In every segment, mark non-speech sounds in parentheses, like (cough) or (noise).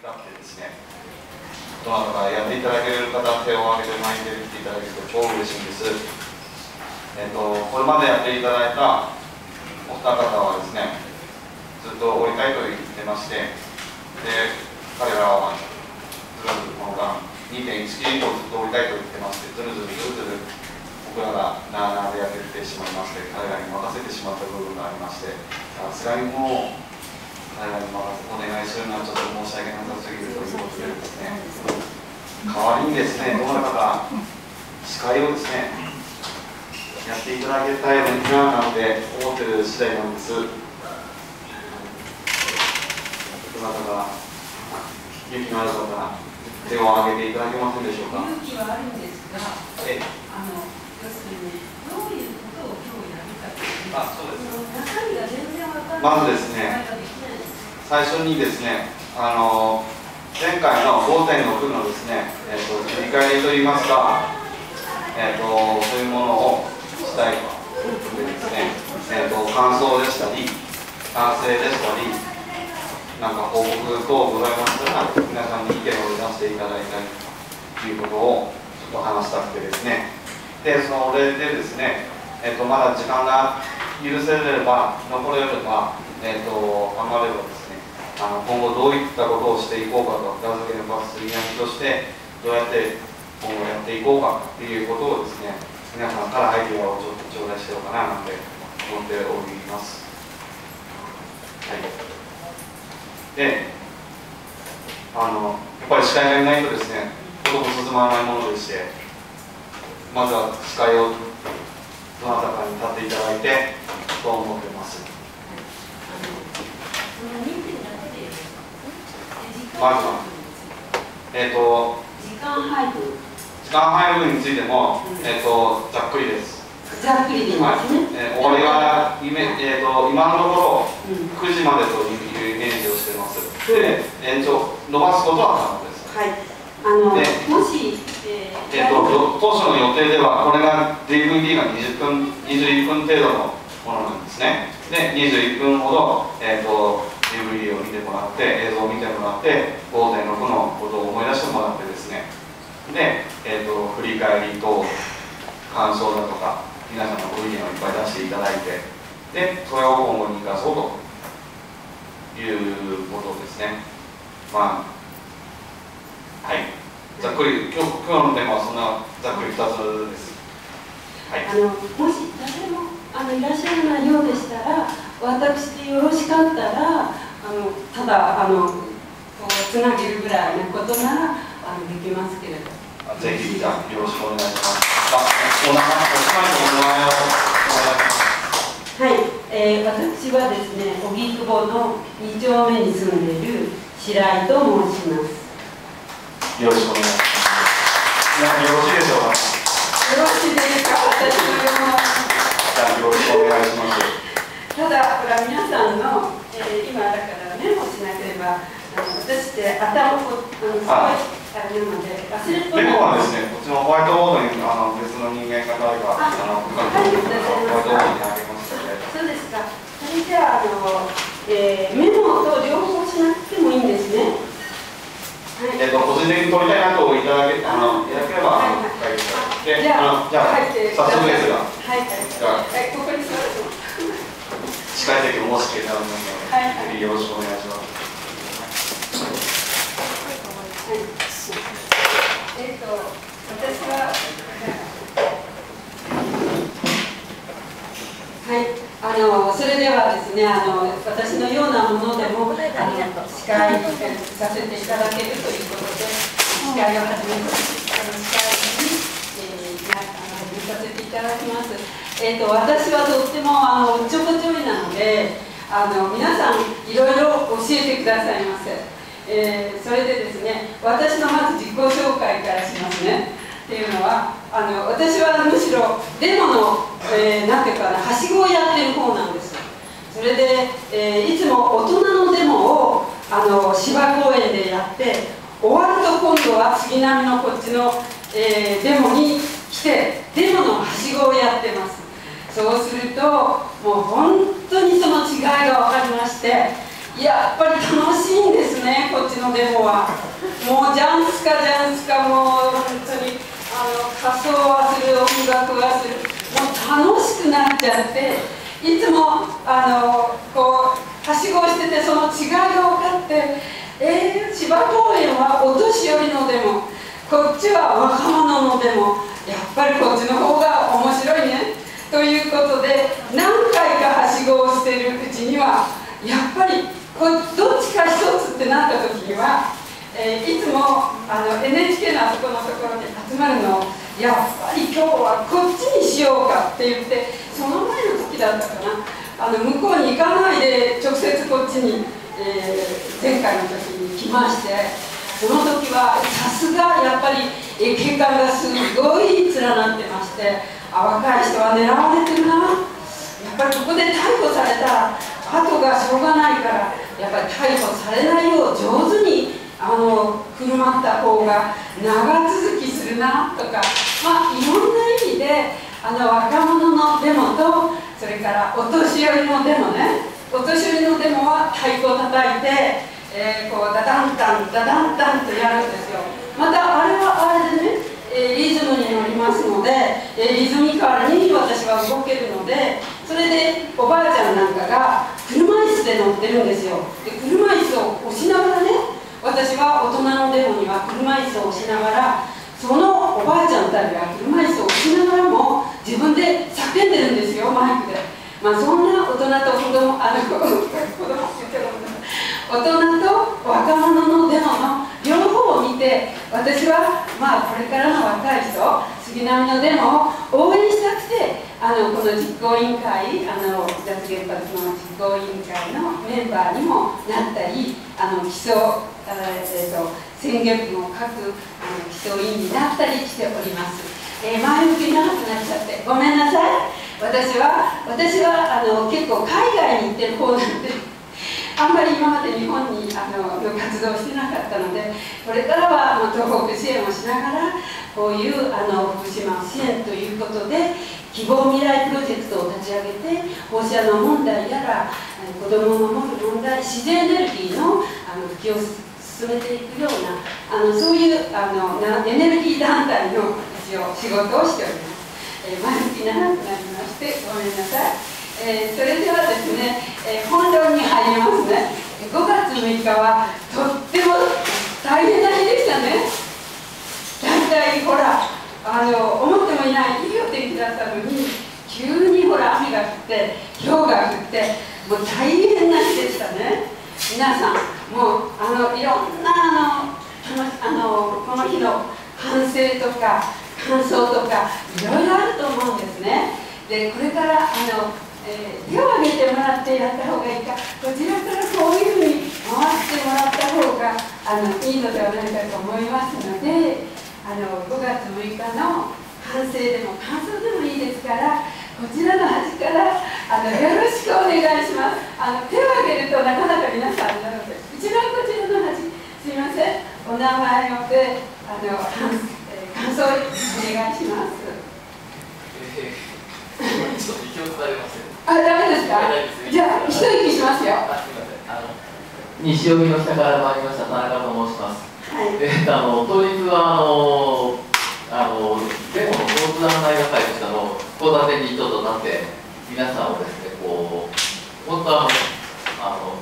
だってですねどなたかやっていただける方手を挙げて前に出てきていただけると超嬉しいんです。えっとこれまでやっていただいたお二方はですねずっと降りたいと言ってましてで彼らはずるずるこの間2.1キロずっと降りたいと言ってましてずるずるずるずる僕らがなあなあでやってきてしまいまして彼らに任せてしまった部分がありましてさすがにもうお願いするのはちょっと申し訳なさすぎるということでですね代わりにですねどなたか司会をですねやっていただきたいのにななんて思ってる次第なんですどなたか勇気のある方手を挙げていただけませんでしょうか勇気はあるんですが、えあの要するにどういうことを今日やるかという。あそうです。その中身が全然わからない。まずですね最初にですねあの前回の5.6のですね、えー、と振り返りといいますか、えー、とそういうものをしたいと。でですね、えー、と感想でしたり反省でしたりなんか報告等ございましたら皆さんに意見を出していただいたりということをちょっと話したくてですね。でその例でですね、えー、とまだ時間が許せれば残れれば、えー、と余ればですねあの今後どういったことをしていこうかと名付けのバス杉並としてどうやって今後やっていこうかっていうことをですね皆さんからアイディアをちょっと頂戴しようかななんて思っております。はい、であのやっぱり司会がいないとですねことも進まないものでしてまずは司会をどなたかに立っていただいてと思ってます。その人数だけでやるで時まずは間えっ、と時間配分時間配分についても、えっとざっくりです。ざっくりでいいですね。はいえー終わりが夢、えー、と今のところうん9時までというイメージをしてます。で、延長伸ばすことは可能です。はい。あのでもし、ええー、と当初の予定ではこれが DVD が20分21分程度のものなんですね。で、21分ほど、えー、と DVD を見てもらって映像を見てもらって5.6のことを思い出してもらってですね。で、えー、と振り返りと感想だとか皆さんのご意見をいっぱい出していただいてでそれを今後に生かそうということですね。まあはい。ざっくり今日今日のテーマはそんなざっくり2つです。はい。あのもし誰もあのいらっしゃらないようでしたら私でよろしかったらあのただあのこうつなげるぐらいのことならあのできますけれど。ぜひじゃあよろしくお願いします。あお名前お名前をお願いします。はい、えー私はですね荻窪の2丁目に住んでいる白井と申します。よろしくお願いします。よろしいでしょうかよろしいですか？私のような。じゃあよろしくお願いしますただほら皆さんの、えー今だからメモしなければあの私って頭をあのすごいああれなので忘れっぽいで今はですね、こっちのホワイトボードにあの別の人間が誰かあのホワイトボードにあげますので、そうですか。それじゃあ、あの、えーメモと両方しなくてもいいんですね。はい。えっと個人的に撮りたいなといただけあのいただければはい書いじゃあ、じゃあ入って早速ですが、はい、はい。じゃあえ、ここに座ると。司会席を申し付けてありますので、はいよろしくお願いします。はい。えっ、と、私は。はい、あのそれではですねあの私のようなものでもあの司会させていただけるということで司会を始めますあの司会に、えー、なあのさせていただきます。えっ、と私はとってもあのおっちょこちょいなのであの皆さんいろいろ教えてくださいませ。えーそれでですね私のまず自己紹介からしますね。っていうのはあの私はむしろデモの、えーなんていうかなはしごをやってる方なんですそれで、えーいつも大人のデモをあの芝公園でやって終わると今度は杉並のこっちの、えーデモに来てデモのはしごをやってますそうするともう本当にその違いが分かりましてやっぱり楽しいんですねこっちのデモは。もうジャンスかジャンスかもう本当にあの仮装はする音楽はする。もう楽しくなっちゃっていつもあのこうはしごをしててその違いが分かってえー、千葉公園はお年寄りのデモ。こっちは若者のデモ。やっぱりこっちの方が面白いね。ということで何回かはしごをしているうちにはやっぱりこどっちか一つってなった時には、えー、いつもあの NHK のあそこのところに集まるのをやっぱり今日はこっちにしようかって言ってその前の時だったかな。あの向こうに行かないで直接こっちに、えー、前回の時に来ましてその時はさすがやっぱり警官がすごい連なってましてあ若い人は狙われてるな。やっぱりここで逮捕されたら後がしょうがないからやっぱり逮捕されないよう上手にあの振る舞った方が長続きするなとかまあいろんな意味であの若者のデモとそれからお年寄りのデモね。お年寄りのデモは太鼓を叩いて、えー、こうダダンタンダダンタンとやるんですよ。またあれはあれでねえー、リズムに乗りますので、えー、リズミカルに私は動けるのでそれでおばあちゃんなんかが車椅子で乗ってるんですよで車椅子を押しながらね私は大人のデモには車椅子を押しながらそのおばあちゃんたちが車椅子を押しながらも自分で叫んでるんですよマイクで。まあ、そんな大人と子供あの子供って言ってる大人と若者のデモの両方を見て私はまあこれからの若い人杉並のデモを応援したくてあのこの実行委員会あの脱原発の実行委員会のメンバーにもなったりあの基礎、えーと、宣言文を書くあの基礎委員になったりしております、えー、前向き長くなっちゃってごめんなさい私は私はあの結構海外に行ってる方なんであんまり今まで日本にあのの活動してなかったのでこれからは、東北支援をしながらこういうあの福島支援ということで希望未来プロジェクトを立ち上げて放射能問題やら子どもを守る問題自然エネルギーのあの普及を進めていくようなあのそういうあのエネルギー団体の一応仕事をしております。えー、前向き長くなりましてごめんなさい。えー、それではですね、えー、本論に入りますね。5月6日はとっても大変な日でしたね。大体ほらあの思ってもいないいいお天気だったのに急にほら雨が降って氷が降ってもう大変な日でしたね。皆さんもうあのいろんなあのあのこの日の反省とか感想とかいろいろあると思うんですね。でこれからあのえー、手を挙げてもらってやった方がいいかこちらからこういうふうに回してもらった方があのいいのではないかと思いますのであの5月6日の反省でも感想でもいいですからこちらの端からあのよろしくお願いします。あの手を挙げるとなかなか皆さんなので一番こちらの端すいません。お名前をであの感,、えー、感想お願いします。(laughs) ちょっと息を伝えませんあ、ダメですか？じゃあ、一息しますよ。西荻の下から参りました田中と申します。はい。で、あの当日はあのあのデモの交通案内係としての交差点にちょっと立って皆さんをですねこう本当はあの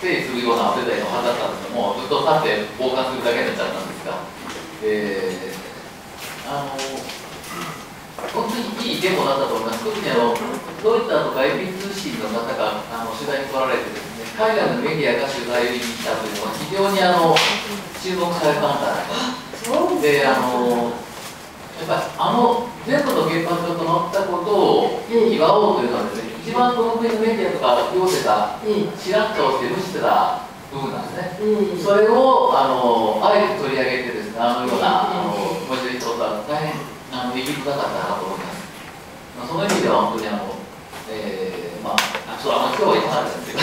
手するようなお手伝いのはずだったんですけどもずっと立って傍観するだけになっちゃったんですが、えー、あの。本当にいいデモだったと思います。特にあのロイターとか AP 通信の方があの取材に来られてですね、海外のメディアが取材に来たというのは非常にあの注目されたんだなと。で、あのやっぱりあの全部の原発が止まったことを祝おうというのはですね、一番この国のメディアとか行政がちらっとして無視してた部分なんですね。それをあのあえて取り上げてですね、あのようなあの文字で人は大変あのできる方かなと思います。まあ、その意味では本当にあの、えー、まあ、そうあの今日はったんですけど、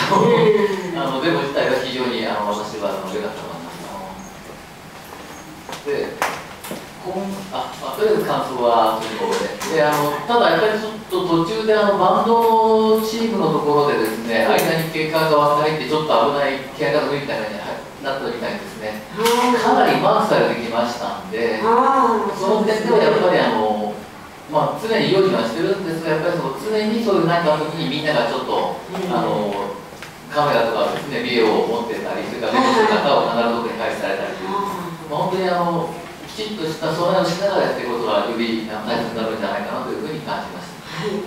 あのデモ自体は非常にあの私は良かったと思います。で、こんあまあ、とりあえず感想はそういうことで、であのただやっぱりそと途中であのバンドのチームのところでですね、間に警官が割って入ってちょっと危ない警官がみたいなになったみたいですね。かなりマークされてきましたんでその点ではやっぱりあのまあ、常に用意はしてるんですが、やっぱりその常にそういう何かの時にみんながちょっと、あのカメラとかですね、ビデオを持ってたり、それからメモする方を必ずどこに配置されたり、まあ、本当にあのきちっとした備えをしながらやっていくことがより大切になるんじゃないかなというふうに感じました。はい、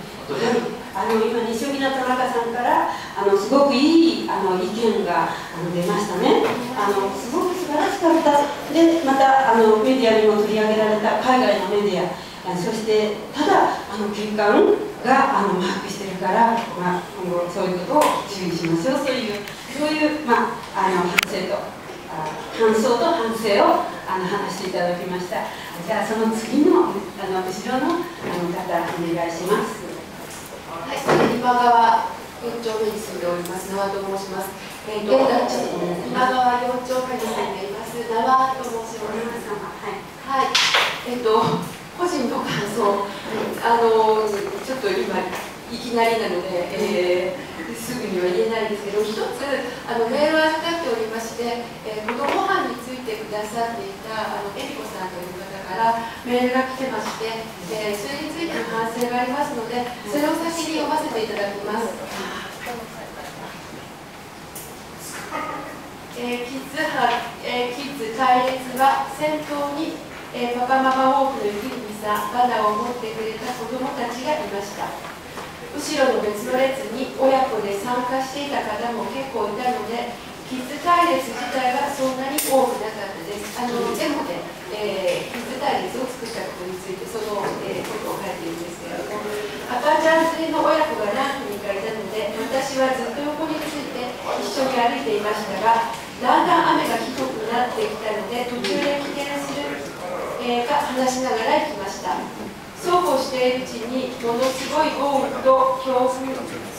あの今西荻田田中さんからあのすごくいいあの意見があの出ましたね。あのすごく素晴らしかった。でまたあのメディアにも取り上げられた海外のメディア。そしてただあの警官があのマークしてるから、まあ、今後そういうことを注意しましょうそういうそういう、まあ、あの反省と。感想と反省をあの話していただきました。じゃあその次のあの後ろのあの方お願いします。はい今川4丁目に住んでおります縄と申します。えーと、今川4丁目に住んでいます縄と申します。はい、はい、えっ、ー、と個人の感想、あのちょっと今いきなりなので、えー、すぐには言えないんですけど一つあのメールを預かっておりまして、えー、子ども班についてくださっていたあの恵理子さんという方からメールが来てまして、えー、それについての反省がありますのでそれを先に読ませていただきます。えー、キッズ班、えー、キッズ隊列は先頭にえー、パパママウォークの雪にさバナを持ってくれた子どもたちがいました。後ろの別の列に親子で参加していた方も結構いたのでキッズ隊列自体はそんなに多くなかったですあのデモで、えー、キッズ隊列を作ったことについてその、えー、ことを書いているんですけれども赤ちゃん連れの親子が何組かいたので私はずっと横について一緒に歩いていましたがだんだん雨がひどくなってきたので途中で危険するえー、が話しながら行きました。そうこうしているうちにものすごい豪雨と強風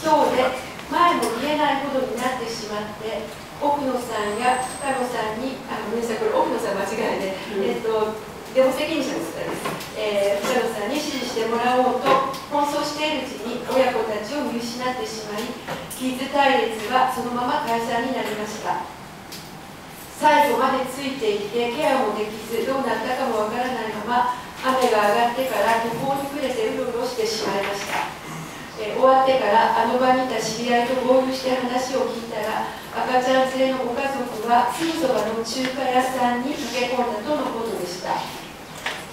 強で前も見えないほどになってしまって奥野さんや北野さんにあごめんなさいこれ奥野さん間違いで、うん、えっ、ー、とデモ責任者の方です、えー、北野さんに指示してもらおうと奔走しているうちに親子たちを見失ってしまいキッズ隊列はそのまま解散になりました。最後までついていてケアもできずどうなったかもわからないまま雨が上がってから途方に暮れてうろうろしてしまいましたえ終わってからあの場にいた知り合いと合流して話を聞いたら赤ちゃん連れのご家族はすぐそばの中華屋さんに駆け込んだとのことでした。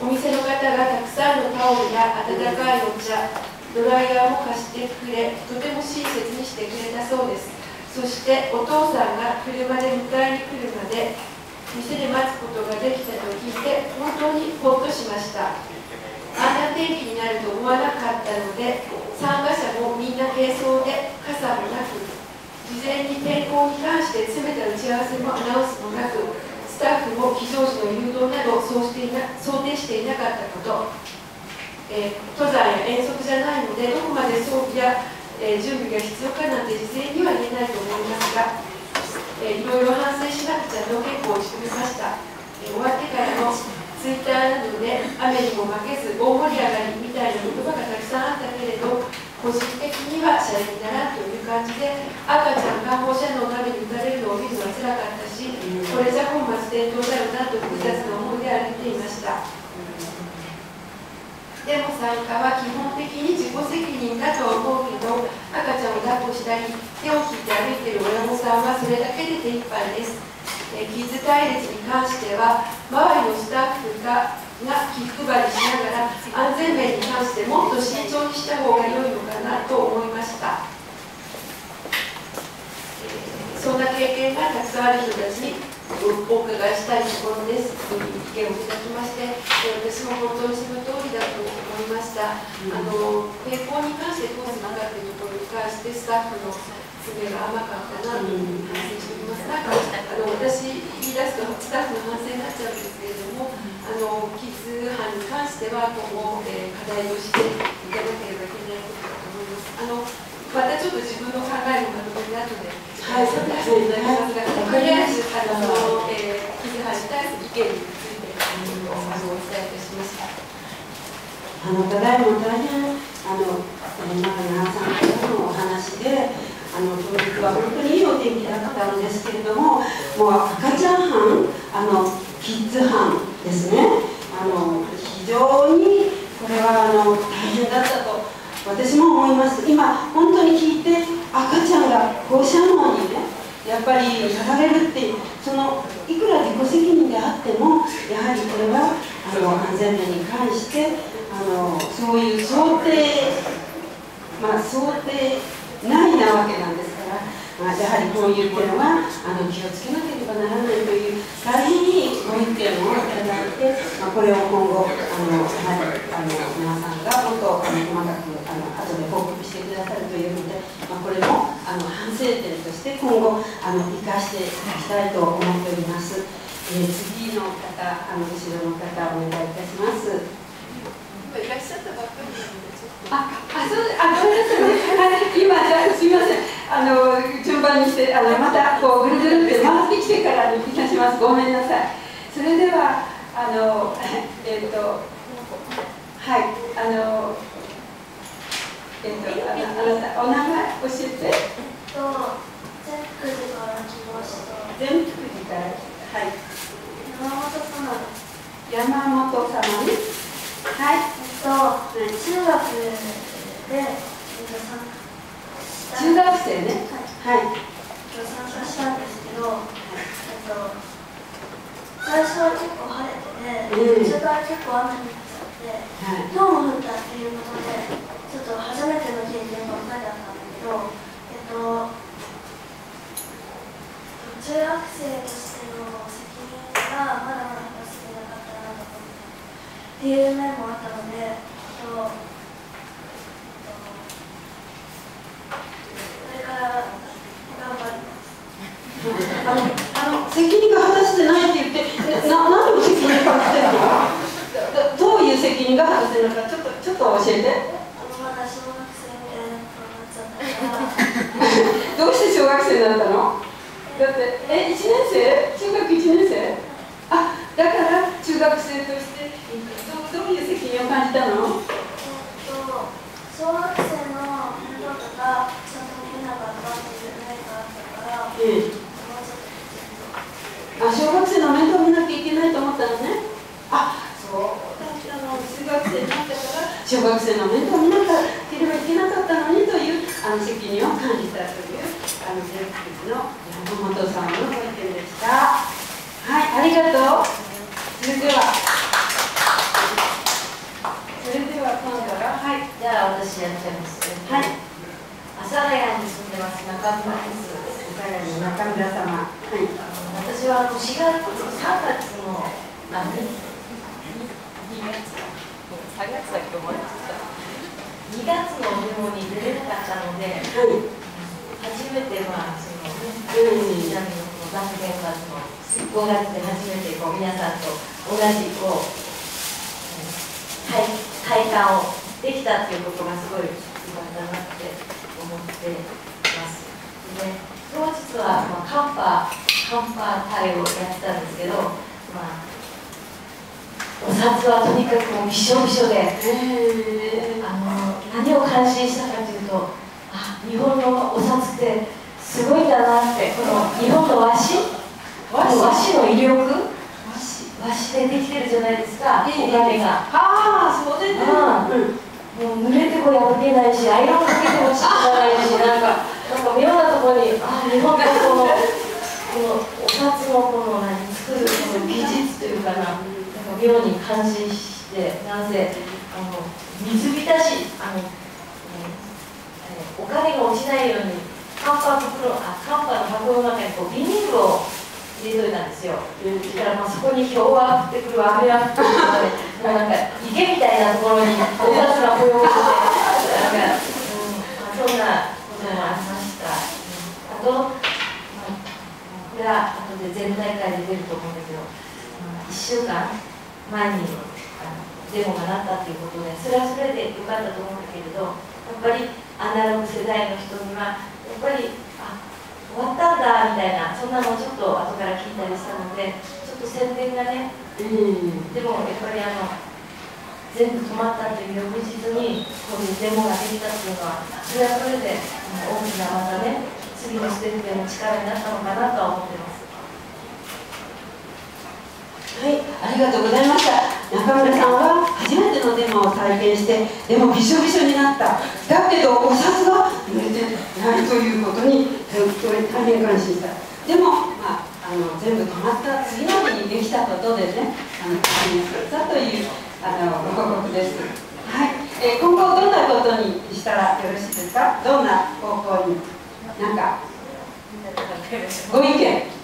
お店の方がたくさんのタオルや温かいお茶ドライヤーも貸してくれとても親切にしてくれたそうです。そしてお父さんが車で迎えに来るまで店で待つことができたと聞いて本当にほっとしました。あんな天気になると思わなかったので参加者もみんな軽装で傘もなく事前に天候に関して詰めた打ち合わせもアナウンスもなくスタッフも非常時の誘導などを想していな想定していなかったこと、えー、登山や遠足じゃないのでどこまで装備やえー、準備が必要かなんて事前には言えないと思いますが、えー、いろいろ反省しなくちゃの結構をしてみました、えー、終わってからのツイッターなどで雨にも負けず大盛り上がりみたいな言葉がたくさんあったけれど個人的にはシャレにならんという感じで赤ちゃんが放射能のために打たれるのを見るのはつらかったしこれじゃ本末転倒だよなと複雑な思いで歩いていました。でも参加は基本的に自己責任だと思うけど赤ちゃんを抱っこしたり手を引いて歩いている親御さんはそれだけで手一杯ですえキッズ隊列に関しては周りのスタッフがが気配りしながら安全面に関してもっと慎重にした方が良いのかなと思いました、えそんな経験がたくさんある人たちにお伺いしたいところです。という意見をいただきましてえ、私も本当にその通りだと思いました。うん、あの抵抗に関してどうするかというところに関してスタッフの詰めが甘かったなと反省しております。なんかあの私言い出すとスタッフの反省になっちゃうんですけれども、あのキッズ班に関しては今後、えー、課題としていただければいけないことだと思います。あのまたちょっと自分の考えのまとめに後ではい、そうですね。とりあえず、あの、えー、記事発した意見について、あの、お伝えいたしました。あの、ただいま大変、あの、今皆さんからのお話であの当日は本当にいいお天気だったんですけれどももう赤ちゃん班あのキッズ班ですね。あの非常にこれはあの大変だったと私も思います。今本当に聞いて赤ちゃんが放射能にねやっぱり刺されるってそのいくら自己責任であってもやはりこれはあの安全面に関してあのそういう想定まあ想定内なわけなんですから、まあ、やはりこういう点はあの気をつけなければならないという大変にご意見をいただいて、まあ、これを今後あの、はい、あの皆さんがもっとあの細かくあの後で報告してくださるというので、まあ、これもあの反省点として今後あの生かしていただきたいと思っております。えー、次の方、あの後ろの方、お願いいたします。今いらっしゃったばっかりなのでちょっとあ、あ、そう、あ、ごめんなさいね。はい、今、じゃ、すみません。あの、順番にして、あの、また、こう、ぐるぐるって回ってきてからに、いたします。ごめんなさい。それでは、あの、えっ、と。はい、あの。えっ、と、あの、あなた、お名前、教えて。えっと全福寺から来ました全福寺から。はい。山本様山本様に。はい。えっと中学で、えっと、中学生ね。はい。えっと参加したんですけど、えっと、最初は結構晴れてうんて、途中から結構雨になっちゃって、はい。今日も降ったっていうことで、ちょっと初めての経験ばっかりだったんだけど、えっと、中学生としての責任がまだまだ果たせてなかったなと思って、いう面もあったので、と、えっとこれから頑張ります。あの、あの、責任が果たしてないって言って、えな、何の責任が果たしてないのどどういう責任が果たせるのか、ちょっと、ちょっと教えて。あのまだ小学生みたいなことになっちゃったから、(laughs) どうして小学生になったの？だって、え、1年生中学1年生あ、だから中学生としてどどういう責任を感じたのえっと、小学生の面倒とかちゃんと見れなかったっていう面があったから、もううん。ちょっとあ、小学生の面倒見なきゃいけないと思ったのね。あ、そうだったの。中学生になったから、小学生の面倒見なければいけなかったのにというあの責任を感じたというあの全国の山本さんのご意見でした。はい、ありがとう。それでは、それでは今度は、はい、じゃあ私やっちゃいます。はい、阿佐ヶ谷に住んでます中村です。岡山の中村様。はい。あの私はあの4月3月のあ2 2月3月だけど思いました。2月のデモに出れなかったので、はい。初めてまあそのね、うん南のこの断原発の5月で初めてこう皆さんと同じこう体体感をできたっていうことがすごい良かったなって思っています。で当日は、まあ、カンパカンパ隊をやってたんですけど、まあ、お札はとにかくもうびしょびしょで。えあの何を感心したかというとあ日本のお札ってすごいんだなってこの日本の和紙和紙の威力？和紙でできてるじゃないですかお金がああ、そうですね。うん。もう濡れても破けないしアイロンかけてもしかないし (laughs) なんかなんか妙なところにあ日本のこのこのお札のこの何作るこの技術というかななんか妙に感心してなぜあの水浸しあの、えーお金が落ちないようにカンパ袋あカンパの箱の中にこうビニールを入れといたんですよ。そしたらまあそこに氷が降ってくる雨が降ってくるので (laughs) もうなんか池みたいなところにお札がぽよんとしてなんか、うんまあ、そんなこともありました。あと、まあ、これは後で全大会で出ると思うんだけど、まあ、1週間前にあのデモがなったっていうことでそれはそれでよかったと思うんだけれどやっぱりアナログ世代の人にはやっぱりあ終わったんだみたいなそんなのをちょっと後から聞いたりしたのでちょっと宣伝がねうん。でもやっぱりあの全部止まったという翌日にこういうデモができたっていうのはそれはそれで大きなまたね次のステップへの力になったのかなとは思ってます。はい、ありがとうございました。中村さんは初めてのデモを体験して、でもびしょびしょになった。だけどお札が濡れてないということに、本当に大変感心した。でも、まあ、あの全部止まった次の日にできたことでね、あの確認されたというあのご報告です。はい、えー今後どんなことにしたらよろしいですか？どんな方向に、なんかご意見？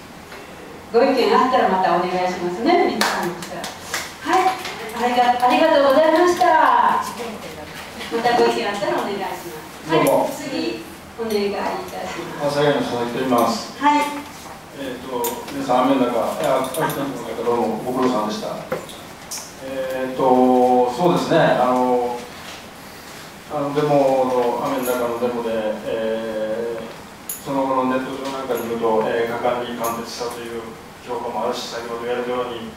ご意見あったらまたお願いしますね、みつさん。はい、ありがありがとうございました。またご意見あったらお願いします。はい、次お願いいたします。はい、えっ、と皆さん雨の中、いや秋田の中どうもご苦労さんでした。えっ、とそうですね。あのあのデモの雨の中のデモで、えーその後のネット上なんかに見ると、えー果敢に貫徹したという評価もあるし、先ほど言われたように、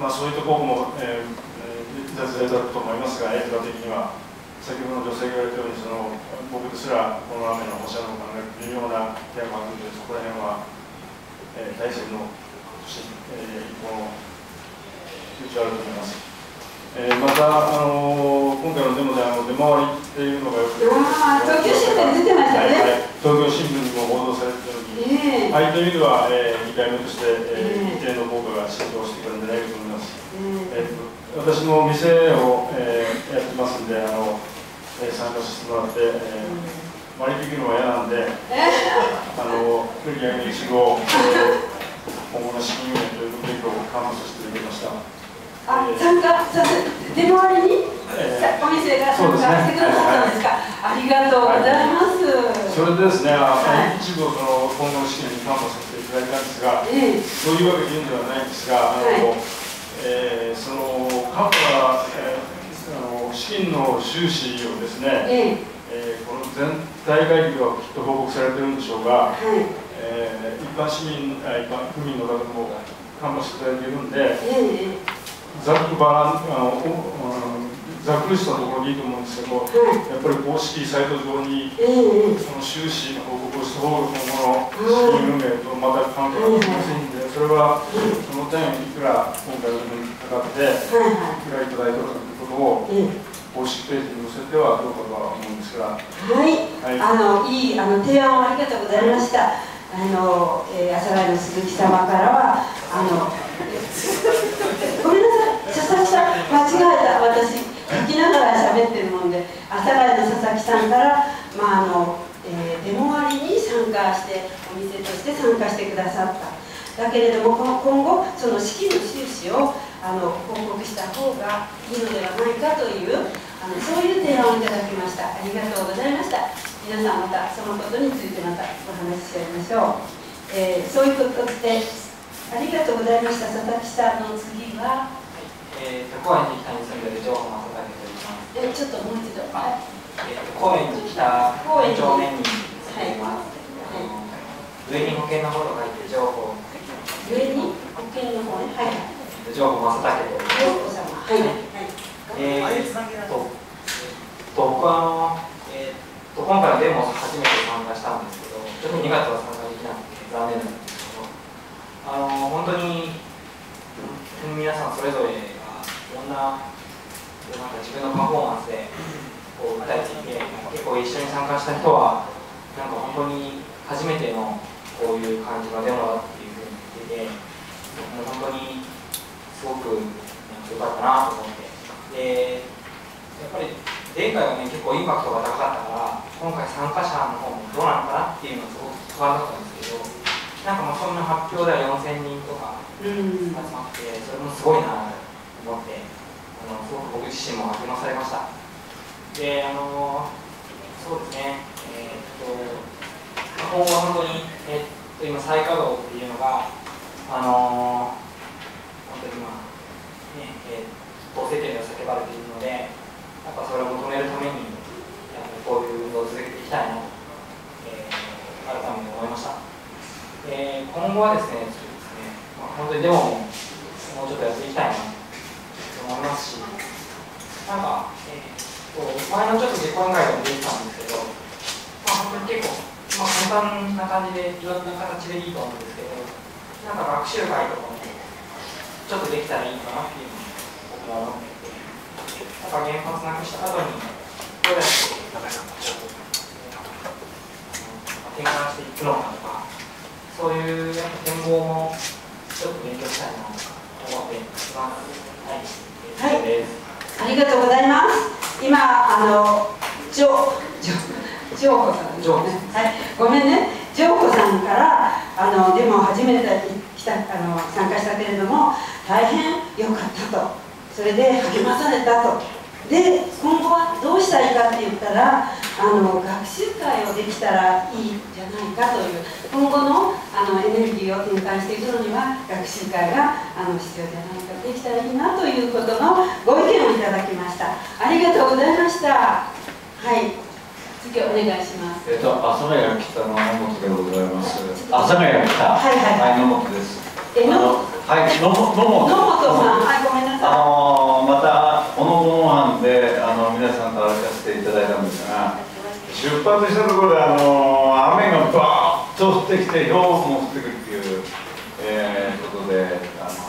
まあそういうところも、えーえー、雑例だと思いますが、映画的には。先ほどの女性が言われたようにその僕ですらこの雨の放射能を考える微妙な点があるのでそこら辺は、えー、大戦の年、えー、の余地あると思います、えー、また、あのー今回のデモであの出回りっていうのがよくあー東京新聞に出てましたね。はいはい、東京新聞にも報道されていたようにえ。えああいった意味では、えー、2回目として、えええ。ー、一定の効果が浸透してくるんじゃないかと思います。え。えっと私も店を、えーやってますんであの、えー参加させてもらって、えー、割り引くのは嫌なんであの売上の一部を、えー今後の資金運営ということで今日緩和させていただきました、あ、参加させ出回りに、えさお店が参加してくださったんですか。ありがとうございます。ーそれでですね、あはい一部をその今後の資金に緩和させていただいたんですがええ。そういうわけで言うんではないんですが、あのはいえーそのカンパえーあの資金の収支をですね、ええ。えーこの全体会議ではきっと報告されてるんでしょうが、はい、えー一般市民、あ一般区民の方も看護していただいているんで、ええざっくばらんあざっくりしたところでいいと思うんですけど、はいやっぱり公式サイト上にええその収支の報告をした方が今後の資金運営とまた関係がありませんで、それはその点いくら今回のにかかって、いくらいただいたかということをええ公式ページに載せてはどうかとは思うんですが、はい、はい。あのいいあの提案をありがとうございました。あの、えー、朝来の鈴木様からはあの々間違えた私聞きながら喋ってるもんで、朝来の佐々木さんからまああの、えーデモ割に参加してお店として参加してくださった。だけれども今後その資金の収支をあの報告した方がいいのではないかというあのそういう提案をいただきました。ありがとうございました。皆さんまたそのことについてまたお話しし合いましょう、えーそういうことでありがとうございました。佐々木さんの次はえー、と高円寺北に住んでる情報正武と言います。えちょっともう一度はいえー、と高円寺北高円寺2丁目に住んでいます。あの上に保険の方と書いて情報、上に保険の方ねはい情報正武と言います。ようこ様はいはいえー、と、と僕はあの、えー、と今回のデモを初めて参加したんですけど、ちょっと2月は参加できなくて残念なんですけど、あの本当に皆さんそれぞれろんななんか自分のパフォーマンスでこう訴えていて、結構一緒に参加した人は、なんか本当に初めてのこういう感じのデモだっていうふうに言ってて、もう本当にすごくなんか良かったなと思って。でやっぱり前回はね結構インパクトが高かったから今回参加者の方もどうなのかなっていうのがすごく不安だったんですけどなんかもうそんな発表では4000人とか集まってそれもすごいなと思ってあのすごく僕自身も励まされました。であのそうですね。えーっと今後は本当に、えーっと今再稼働っていうのがあの本当に今ねえー法制定で叫ばれているのでやっぱそれを求めるためにやっぱこういう運動を続けていきたいなと、えー改めて思いました。えー今後はですね、そうですねまあ、本当にデモももうちょっとやっていきたいなと。思いますし、前のちょっと実行委員会でも出てたんですけど、まあ、本当に結構、まあ、簡単な感じでいろんな形でいいと思うんですけどなんか学習会とかもちょっとできたらいいかなっていうのを僕は思っててなんか原発なくした後にどうやって転換していくのかとかそういう展望もちょっと勉強したいなとか思っています。はい。ありがとうございます。今、あの、ジョ、ジョ、ジョーコさんね。はい、ごめんね。ジョーコさんから、あの、デモ初めて来た、あの、参加したけれども。大変良かったと。それで励まされたと。で、今後はどうしたいかって言ったら、あの、学習会をできたらいいんじゃないかという。今後の、あの、エネルギーを転換していくのには、学習会が、あの、必要じゃないか。できたらいいなということのご意見をいただきました。ありがとうございました。はい。次お願いします。えっと、阿佐ヶ谷北の野本でございます。阿佐ヶ谷北。はいはいはい、野本です。え、の、はい、野本。野本さん、はい、ごめんなあさのまたこのご飯であの皆さんと歩かせていただいたんですが出発したところであの雨がバーッと降ってきて氷も降ってくるっていう、えーことであの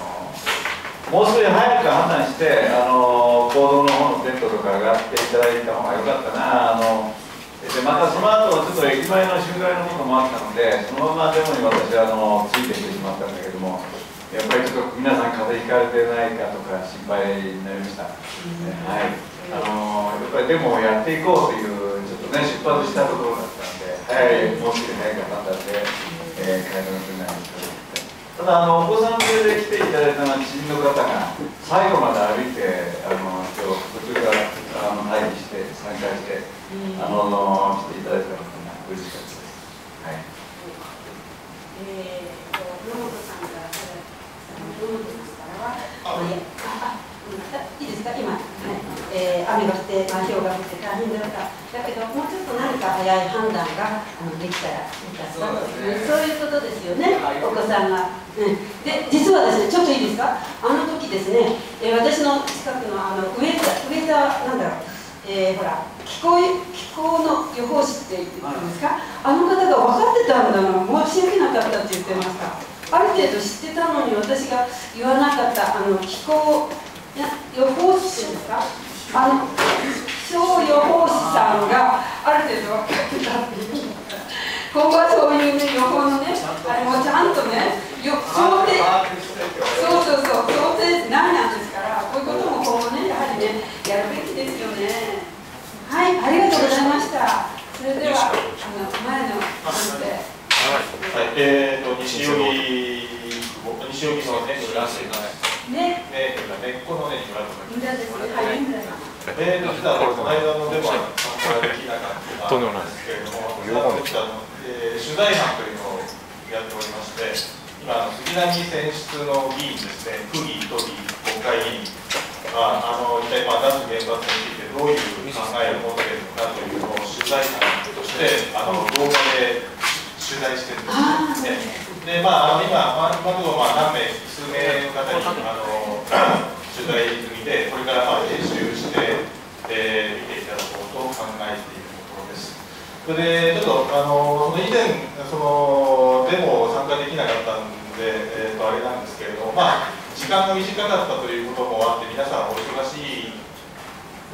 もう少し早く判断してあの行動の方のテントとか上がっていただいた方がよかったなあのでまたその後ちょっと駅前の集会のこともあったのでそのままデモに私あのついてきてしまったんだけどもやっぱりちょっと皆さん風邪ひかれてないかとか心配になりました。はい。あのやっぱりデモをやっていこうというちょっとね出発したところだったんで、早いもう少し早かったんで、えー、会話のふうになりた。ただあのお子さん連れで来ていただいたのは知人の方が最後まで歩いてあの今日途中からあの待機して参加してあの来ていただいたのが嬉しかったです。はい。えーと、野本さんから、野本さんからは、いいいですか、今、はい、えー雨が降って、まあ、氷が降って大変だった。だけど、もうちょっと何か早い判断が、あの、できたら、よかったという、そういうことですよね、お子さんが。うん、で、実はですね、ちょっといいですか、あの時ですね、えー私の近くの、あの、上田、上田、なんだろう。えーほら気候気候の予報士って言うんですか、あの方が分かってたんだな申し訳なかったって言ってましたある程度知ってたのに私が言わなかったあの気候いや予報士っていうんですか？あの気象予報士さんがある程度分かってたっていう今後はそういうね予報のねあれもちゃんとねよ想定そうそうそう想定内なんですからこういうことも今後ねやはりねやるべきですよね。はいありがとうございました。それではあの前の先生はい、えーと、西荻、西荻のね、村瀬がね、ねね、根っこのね、村とか。無駄ですねはい無駄さんえーと、実はこ、の間のデモは参加できなかったんですけれども、実はあの、えー取材班というのをやっておりまして、今、杉並選出の議員ですね、区議、都議、国会議員が、あの、一体、まあ、脱原発についてどういう考えを持っているのかというのを取材班として、あの、動画で取材してるんですね。で、まあ、今、まあ、今のところ、まあ、何名、数名の方に、あの、(clears throat) 取材済みで、これから、まあ、編集して、えー見ていただこうと考えているところです。それで、ちょっと、あの、その以前、その、デモを参加できなかったんで、えっ、と、あれなんですけれども、まあ、時間が短かったということもあって、皆さんお忙しい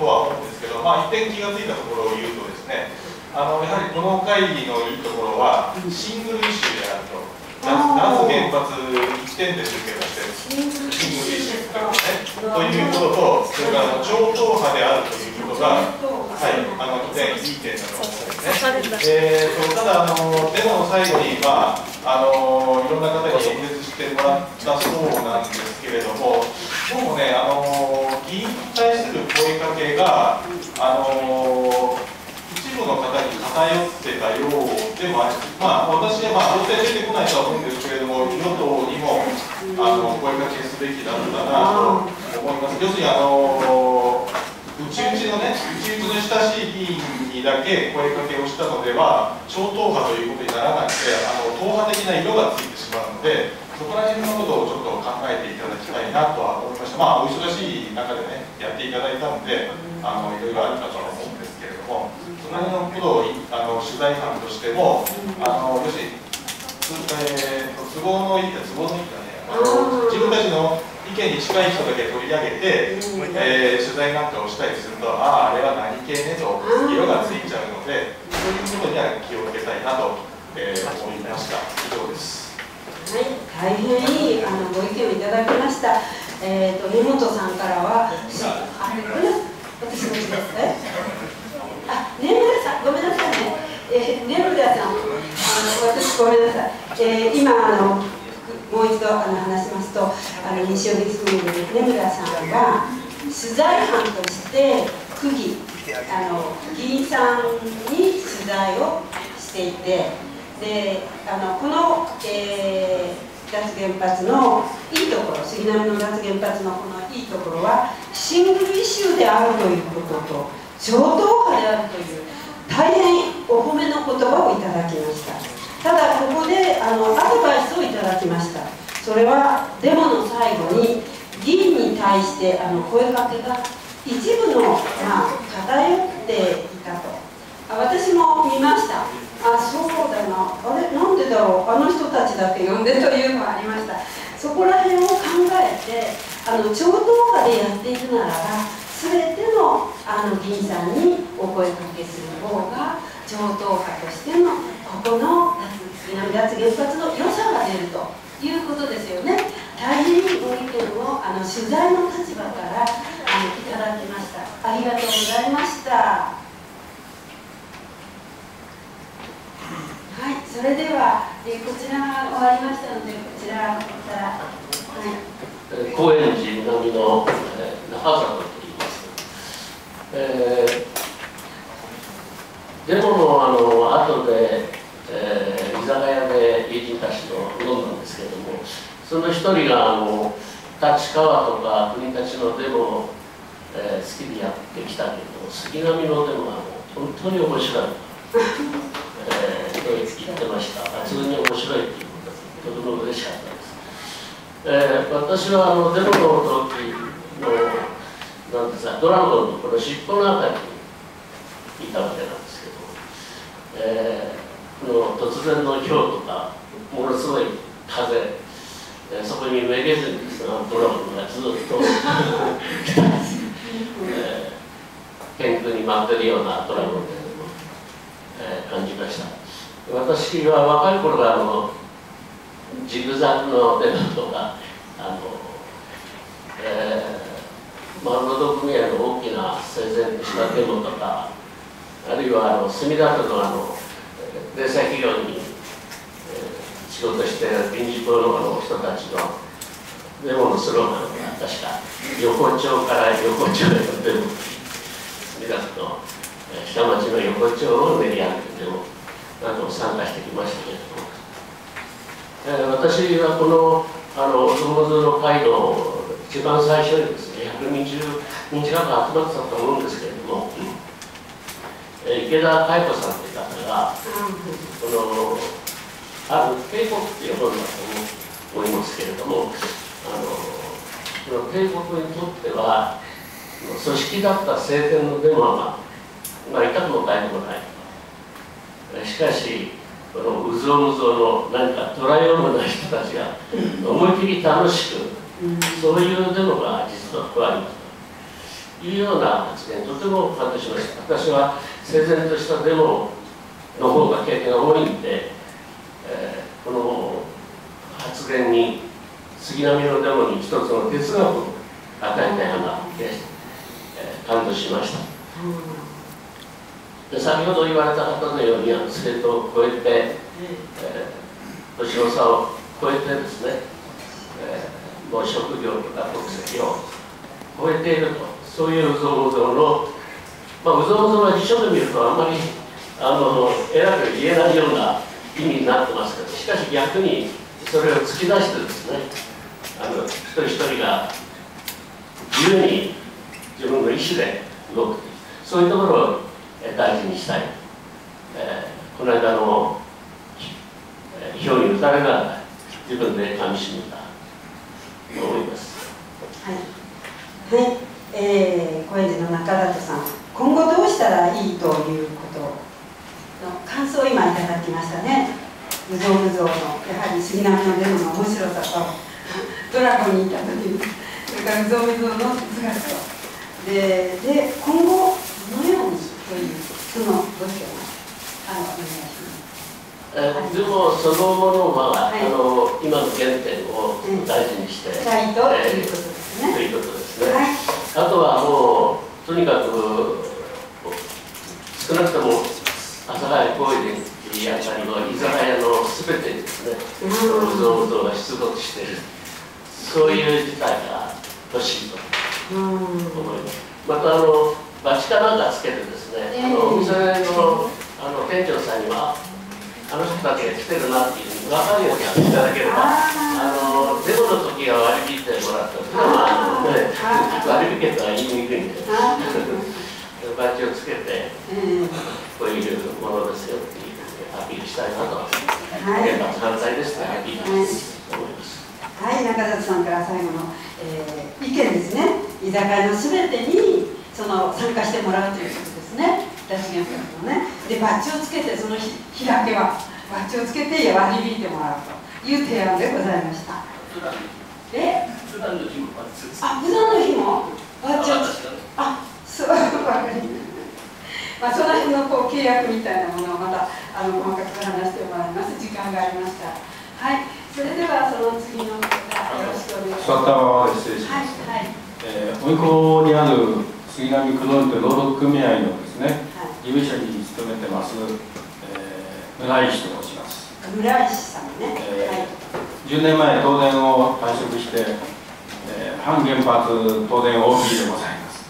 とは思うんですけど、まあ、一点気がついたところを言うとですね、あのやはりこの会議のいいところは、シングルイシューであると、脱脱原発1点で集計をしてる、ね、ということと、それから超党派であるということが、はい、あの一点、いい点だと思うんですね。えーとただあの、デモの最後に、まああの、いろんな方に演説してもらったそうなんですけれども、どうもね、あの議員に対する声かけが、あのの方に偏ってたようでもありまあ、私は、まあ、当然出てこないとは思うんですけれども、与党にもあの声かけすべきだったなと思います。要するにあの内々のね、内々の親しい議員にだけ声かけをしたのでは、超党派ということにならなくて、あの党派的な色がついてしまうので、そこら辺のことをちょっと考えていただきたいなとは思いました。まあ、お忙しい中でね、やっていただいたので、あのいろいろあるかとは思うんですけれどもその辺のことをあの取材班としても、あの要するに、えー、都合のいい都合のいいかねあの自分たちの意見に近い人だけ取り上げて、えー、取材なんかをしたりするとあああれは何系ねと色がついちゃうのでそういうことには気をつけたいなと、えー、思いました。以上です。はい大変いいあのご意見をいただきました。えっ、ー、と根本さんからはあこれ私の字ですねあ根村さんごめんなさい。ねえー、根村さん。あの私ごめんなさい、えー、今あのもう一度あの話しますとあの西荻スクール根村さんが取材班として区議あの議員さんに取材をしていてであのこの、えー、脱原発のいいところ杉並の脱原発のこのいいところはシングルイシューであるということと超党派であるという大変お褒めの言葉をいただきました。ただここであのアドバイスをいただきました。それはデモの最後に議員に対してあの声かけが一部の、まあ、偏っていたと。あ私も見ました。あそうだな。あれ？なんでだろう？あの人たちだけ呼んでというのがありました。そこら辺を考えてあの超党派でやっていくならば全てのあの議員さんにお声かけする方が超党派としてのここの南脱原発の良さが出るということですよね。大変にご意見をあの取材の立場からあのいただきました。ありがとうございました。はいそれでは、え、こちらが終わりましたのでこちらからはい。高円寺南の、えー、中里と。言います、えー、デモのあの後でえー、居酒屋で友人たちと飲んだんですけれどもその一人があの立川とか国立のデモを、えー、好きでやってきたけど杉並のデモはもう本当に面白い、えー、と言ってました。普通に面白いっていうことでとても嬉しかったです、えー、私はあのデモの時のなんですかドラゴンのこの尻尾のあたりにいたわけなんですけど、えーの突然のひょうとかものすごい風そこにめげずにドラゴンがずっと来たんです、え、天空に舞ってるようなドラゴンで、えー、感じました。私は若い頃からあのジグザグのデモとかあの、えー、マルド組合の大きな整然としたデモとかあるいはあの墨田区のあの零細企業に、えー、仕事して臨時工の人たちのデモのスローガンが確か横丁から横丁へのデモ墨田区の下町の横丁を練り歩くデモなど参加してきましたけれども、えー、私はこのあのお相撲の会の一番最初にですね120人近く集まってたと思うんですけれども、え、池田佳代子さんという方が、このある帝国っていう本だと思いますけれどもあのこの帝国にとっては組織だった聖典のデマは、まあ、痛くもかゆくもないしかしこのうぞうぞの何かトライオムない人たちが思い切り楽しくそういうデモが実は加わります。というような発言とても感動しました。私は整然としたデモの方が経験が多いんで、えー、この発言に杉並のデモに一つの哲学を与えたような気がして、えー、感動しました、で先ほど言われた方のようにあの生徒を超えて、えー、年の差を超えてですね、えー、もう職業とか国籍を超えていると。そういううぞうぞうのまあうぞうぞは辞書で見るとあんまりあの偉く言えないような意味になってますけどしかし逆にそれを突き出してですねあの一人一人が自由に自分の意思で動くそういうところを大事にしたい、えー、この間の表に打たれなが自分でかみしめた。はい、えー、高円寺の中里さん今後どうしたらいいということの感想を今いただきましたね。無造無造のやはり杉並のデモの面白さと (laughs) ドラゴンにいたというそれから無造無造の哲学と。でで今後どのようにというそのご意見をお願いします。えーでもそのものは、あの今の原点を大事にして、したいということですね。ということですね、あとはもうとにかく少なくとも阿佐ヶ谷公園あたりの居酒屋のすべてにですね。うぞうぞが出没している。そういう事態が欲しいと思います。またあのバチかなんかつけてですね、あのお店のあの店長さんにはあの人たちが来てるなっていう分かるようにやっていただければ、あのデモの時は割り引いてもらったまあ、ね、割り引けとは言いにくいんで、バッジをつけて、こういうものですよっていうアピールしたいなと、原発反対ですね、アピールしたい。と思います。はい、中里さんから最後の、えー、意見ですね、居酒屋のすべてにその参加してもらうということですね、拉致原発のね。で、バッジをつけて、その日日だけは、バッジをつけて割り引いてもらうという提案でございました。え普段の日もバッジあ、普段の日もバッジをつあ、そう、わかりまあ、その辺のこう契約みたいなものをまたあの細かく話してもらいます。時間がありました。はい、それではその次の方よろしくお願いします。失礼します。はい、はい。えー、甥子にある杉並区の労働組合のですね、事務所に勤めてます、えー、村石と申します。村石さんね。えーはい。10年前、東電を退職して、えー、反原発東電 OB でございます。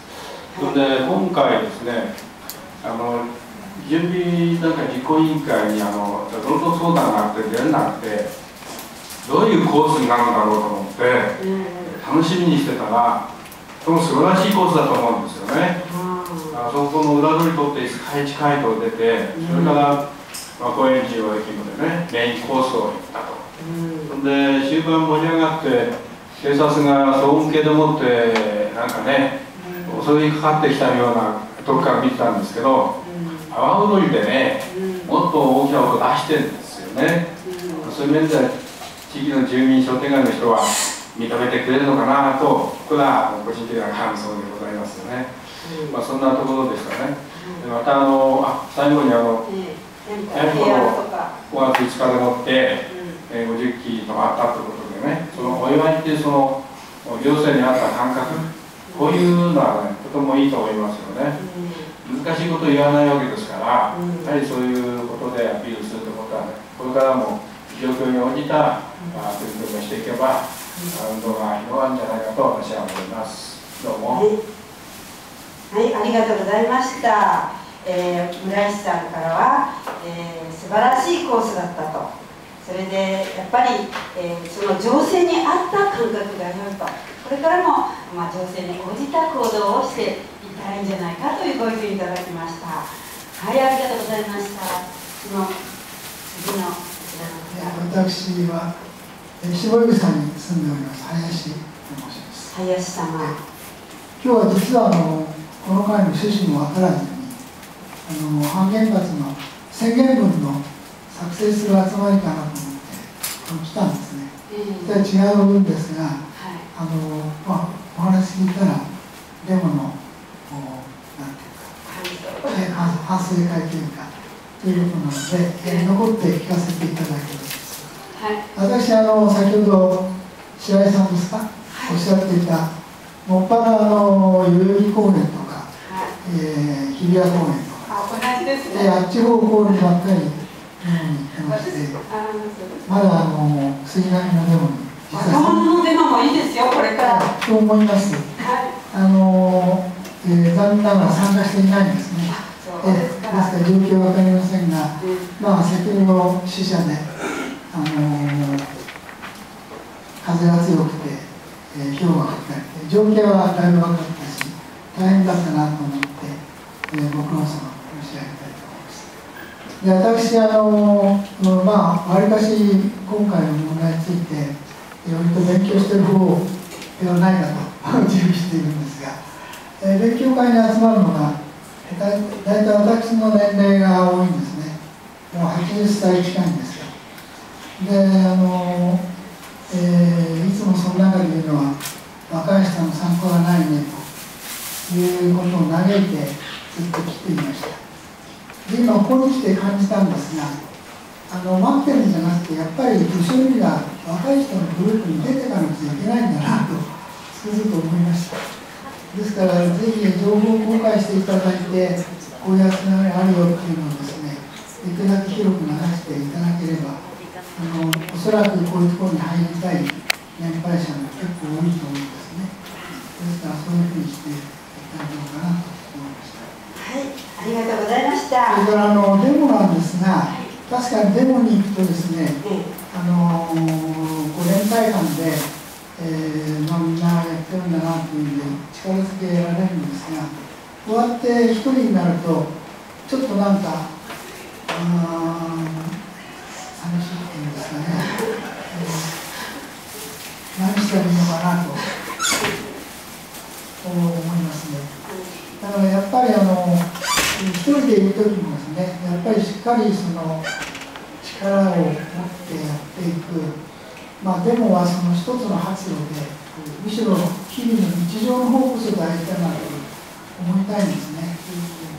それで今回ですね、あの準備なんか実行委員会にあの労働相談があって出れなくて、どういうコースになるんだろうと思って、楽しみにしてたら、その素晴らしいコースだと思うんですよね。あそこの裏取り取って海地街道出て、それから、まあ、高円寺を駅までね、メインコースを行ったと。で終盤盛り上がって警察が騒音計でもってなんかね、襲いかかってきたようなとこから見てたんですけど、阿波踊りでね、もっと大きな音出してるんですよね、そういう面で地域の住民商店街の人は認めてくれるのかなとこれは個人的な感想でございますよね、まあ、そんなところでしたね、でまたあのあ最後にあの、何か提案とか。5月5日でもって、えー、50期とあったということでね、そのお祝いっていうその行政に合った感覚、こういうのはね、とてもいいと思いますよね。難しいことを言わないわけですから、やはりそういうことでアピールするということはね、これからも状況に応じた、まあ、取り組みをしていけば、運動が広がるんじゃないかと私は思います。どうも。はい、ありがとうございました。えー、村石さんからは、えー、素晴らしいコースだったと。それでやっぱり、えー、その情勢に合った感覚が良いと。これからも、まあ、情勢に応じた行動をしていったらいいんじゃないかというご意見いただきました。はい、ありがとうございました。その次のこちらの方。私はえー下指さんに住んでおります林と申します林様。今日は実はあのこの会の趣旨も分からずにあの反原発の宣言文の作成する集まりかなと思って来たんですね。それは違うんですが、あのまあ、お話聞いたらデモのこうなんていうか、えー反反省会というかということなので、えー残って聞かせていただけるんです。私あの先ほど白井さんですか、おっしゃっていたもっぱらあの代々木公園とか、えー日比谷公園とか、あ、同じですね。えーあっち方向にばっかり見に行ってまして、まだあの杉並のデモに実際若者のデモもいいですよ、これから。と思います。あの、えー残念ながら参加していないんですね。えーですから状況は分かりませんが、まあ先ほど死者で、あの風が強くて、えー、氷が降ったり、状況はだいぶ分かったし、大変だったなと思って、えー、ご苦労様申し上げたいと思います。で私あの、まあ、わりかし今回の問題について、いろいろと勉強している方ではないかと (laughs) 自負しているんですが、えー勉強会に集まるのが、大体私の年齢が多いんですね。もう80歳近いんですであの、えー、いつもその中で言うのは若い人の参考はないねということを嘆いてずっと来ていました。で今ここに来て感じたんですがあの待ってるんじゃなくてやっぱり後ろには若い人のグループに出ていかなくちゃいけないんだなとつくづく思いました。ですからぜひ情報を公開していただいてこういう集まりあるよっていうのをですねできるだけ広く流していただければあのおそらくこういうところに入りたい年配者も結構多いと思うんですね。ですからそういうふうにしていただこうかなと思いました。はいありがとうございました。それからあのデモなんですが確かにデモに行くとですね、あのこう連帯感でえーまあ、みんなやってるんだなというんで力づけられるんですがこうやって一人になるとちょっとなんかあ寂しいっていうんですかね、え、何したらいいのかなと思いますね。だからやっぱりあの一人でいる時もですねやっぱりしっかりその力を持ってやっていく。まあ、デモはその一つの発露でむしろ日々の日常の方こそ大事だなと思いたいんですね。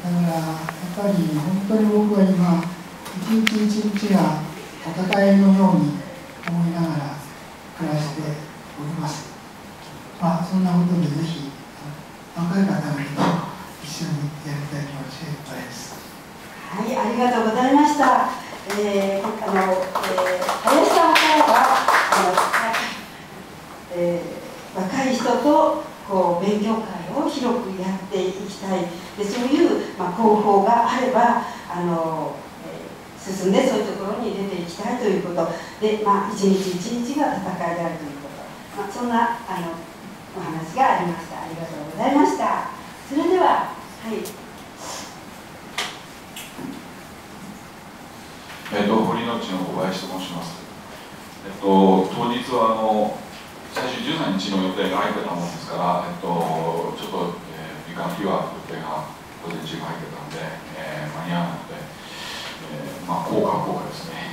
だからやっぱり本当に僕は今一日一日が戦いのように思いながら暮らしております。まあそんなことでぜひ若い方々と一緒にやりたい気持ちでいっぱいです。はいありがとうございました。えー、あの、えー、林さんからはあの、えー、若い人とこう勉強会を広くやっていきたい。でそういう、まあ、広報があればあの、進んでそういうところに出ていきたいということ。で、まあ、一日一日が戦いであるということ、まあ、そんなあのお話がありました。ありがとうございました。それでははい。えっ、と、堀之内の小林と申します。えっと、当日はあの最終13日の予定が入ってたもんですから、えっと、ちょっと、えー、時間日は予定が午前中入ってたんで、えー、間に合わなくて、えー、まあ、効果効果ですね。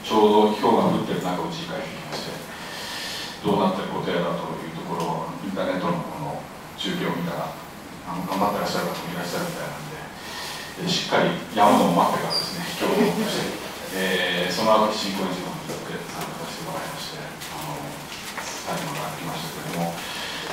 ちょうど氷が降ってる中うちに帰ってきましてどうなってることやらというところをインターネットのこの中継を見たらあの頑張ってらっしゃる方もいらっしゃるみたいなんで、えしっかりやむのを待ってからですね今日をして、えー、その後新興一の最後が来ましたけれども、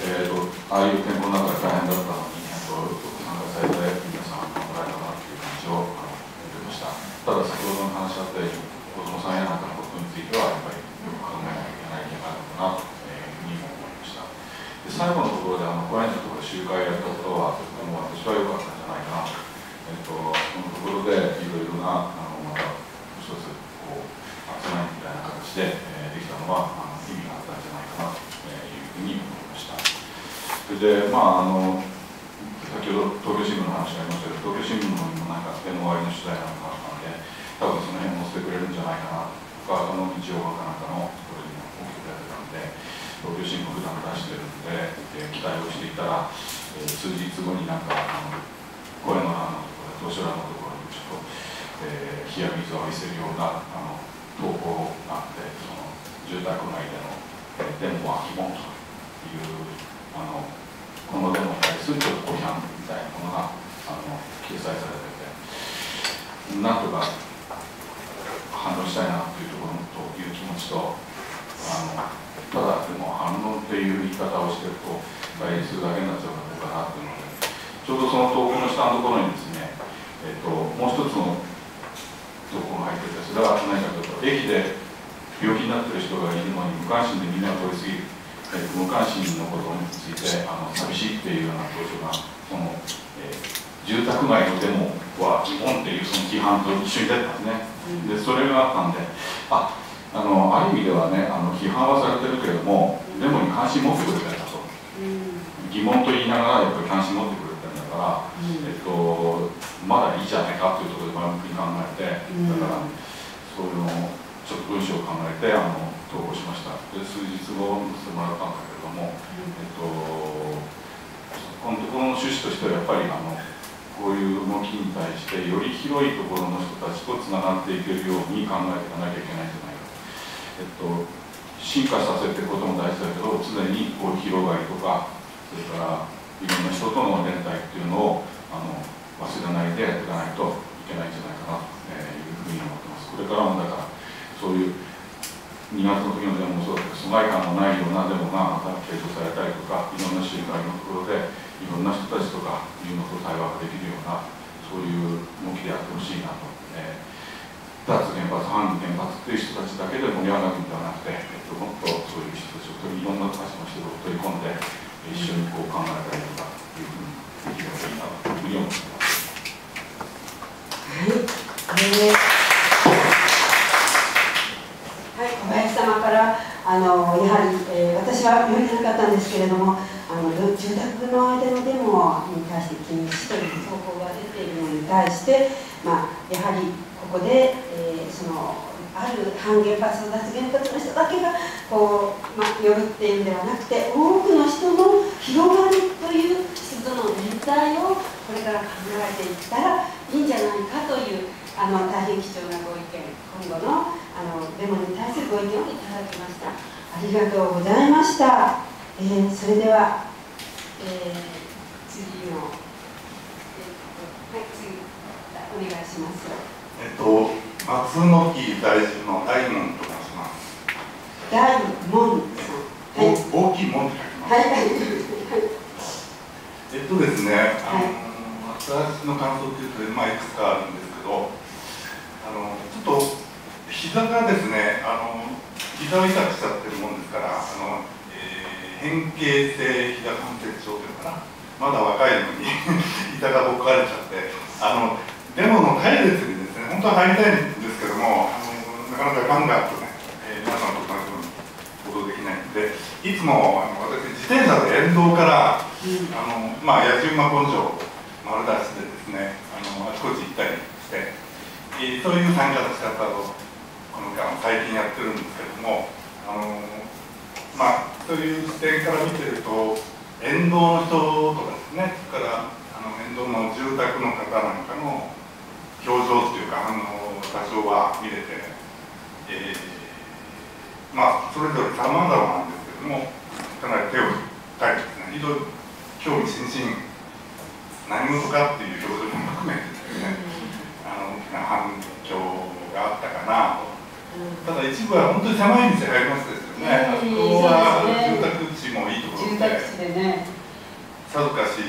えーと、ああいう天候の中で大変だったのに、えーと、参加されて皆さん頑張られたなという感じを受けました。だ先ほどの話あったように、子供さんやなんかのことについては、やっぱりよく考えなきゃいけないんじゃないかなというふうに思いました。で最後のところで、あのコアンのところ集会やったことは、とても私は良かったんじゃないかな。えーと、このところでいろいろな、あのまた一つこう集まりみたいな形で、えー、できたのはあの意味があったんじゃないかなというふうに思いました、それでまああの先ほど東京新聞の話がありましたけど東京新聞の方にもなんか手の終わりの取材なんかあったので多分その辺も載せてくれるんじゃないかなとかあの日曜かなんかのところにも送っていただいたので東京新聞普段出してるんで、えー、期待をしていたら、えー、数日後になんかあの声の花のところ図書欄のところにちょっと、えー、冷や水を浴びせるようなあの投稿があってその住宅内での、えー、デモは疑問というあのこのデモするとご批判みたいなものがあの掲載されててなんとか反応したいなというところという気持ちとあのただでも反論っていう言い方をしてると外出するだけになっちゃうかどうかなというのでちょうどその投稿の下のところにですね、えっと、もう一つの投稿が入っててそれは何かというと駅で病気になってる人がいるのに無関心でみんなが通り過ぎる。えー、無関心のことについてあの寂しいっていうような当初がその、えー、住宅街のデモは日本っていうその規範と一緒に出たんですね、でそれがあったんでああのある意味ではねあの批判はされてるけれどもデモに関心持ってくれてるんだと、疑問と言いながらやっぱり関心持ってくれてるんだから、えっと、まだいいじゃないかというところで前向きに考えてだからそういうのをちょっと文章を考えてあの投稿しました。で数日後見せてもらったんだけれども、えっと、このところの趣旨としてはやっぱりあのこういう動きに対してより広いところの人たちとつながっていけるように考えていかなきゃいけないんじゃないか、えっと、進化させていくことも大事だけど常にこう広がりとかそれからいろんな人との連帯っていうのをあの忘れないでやっていかないといけないんじゃないかなというふうに思ってます。これからもだからそういう2月の時のデモもそうだけど疎外感のないようなデモがまた継続されたりとかいろんな集会のところでいろんな人たちとかいうのと対話ができるようなそういう動きでやってほしいなと、えー、脱原発反原発っていう人たちだけで盛り上がるんではなくて、えっと、もっとそういう人たちをいろんな立場の人を取り込んで一緒にこう考えたりとかいうふうにできればいいなというふうに思ってます。はい、はい小林様からあのやはり、えー、私は読めなかったんですけれどもあの住宅の間のデモに対して禁止という投稿が出ているのに対して、まあ、やはりここで、えー、そのある反原発脱原発の人だけがこう、まあ、寄るっていうんではなくて多くの人の広がりという人との連帯をこれから考えていったらいいんじゃないかというあの大変貴重なご意見今後のあのデモに対するご意見をいただきました。ありがとうございました。えー、それでは、えー、次の、えー、はい次お願いします。えっと松野木大臣の大門と申します。大門さん、はい、大きい門って書きます。はい、はい、えっとですねあの、はい、私の感想というと、まあ、いくつかあるんですけどあのちょっと膝がですねあの膝を痛くしちゃってるもんですからあの変形性ひざ関節症というのかな？まだ若いのに (laughs) 膝がぼっかれちゃって。あのデモの隊列にですね本当は入りたいんですけどもあのなかなかガンガンとね、えー、皆さんと同じように行動できないのでいつもあの私自転車で沿道から、あのまあ野じ馬根性丸出しでですねあのあちこち行ったりして、えー、そういう参加の仕方をこの間最近やってるんですけどもあのまあという視点から見てると沿道の人とかですねそれからあの沿道の住宅の方なんかの表情っていうか反応多少は見れて、えー、まあそれぞれ様々なんですけどもかなり手を振ったりですね非常に興味津々何事かっていう表情も含めてですねあの大きな反響があったかなと。ただ一部は本当に狭い道入りますですよね、あそこは住宅地もいいところで、ね、さぞかし、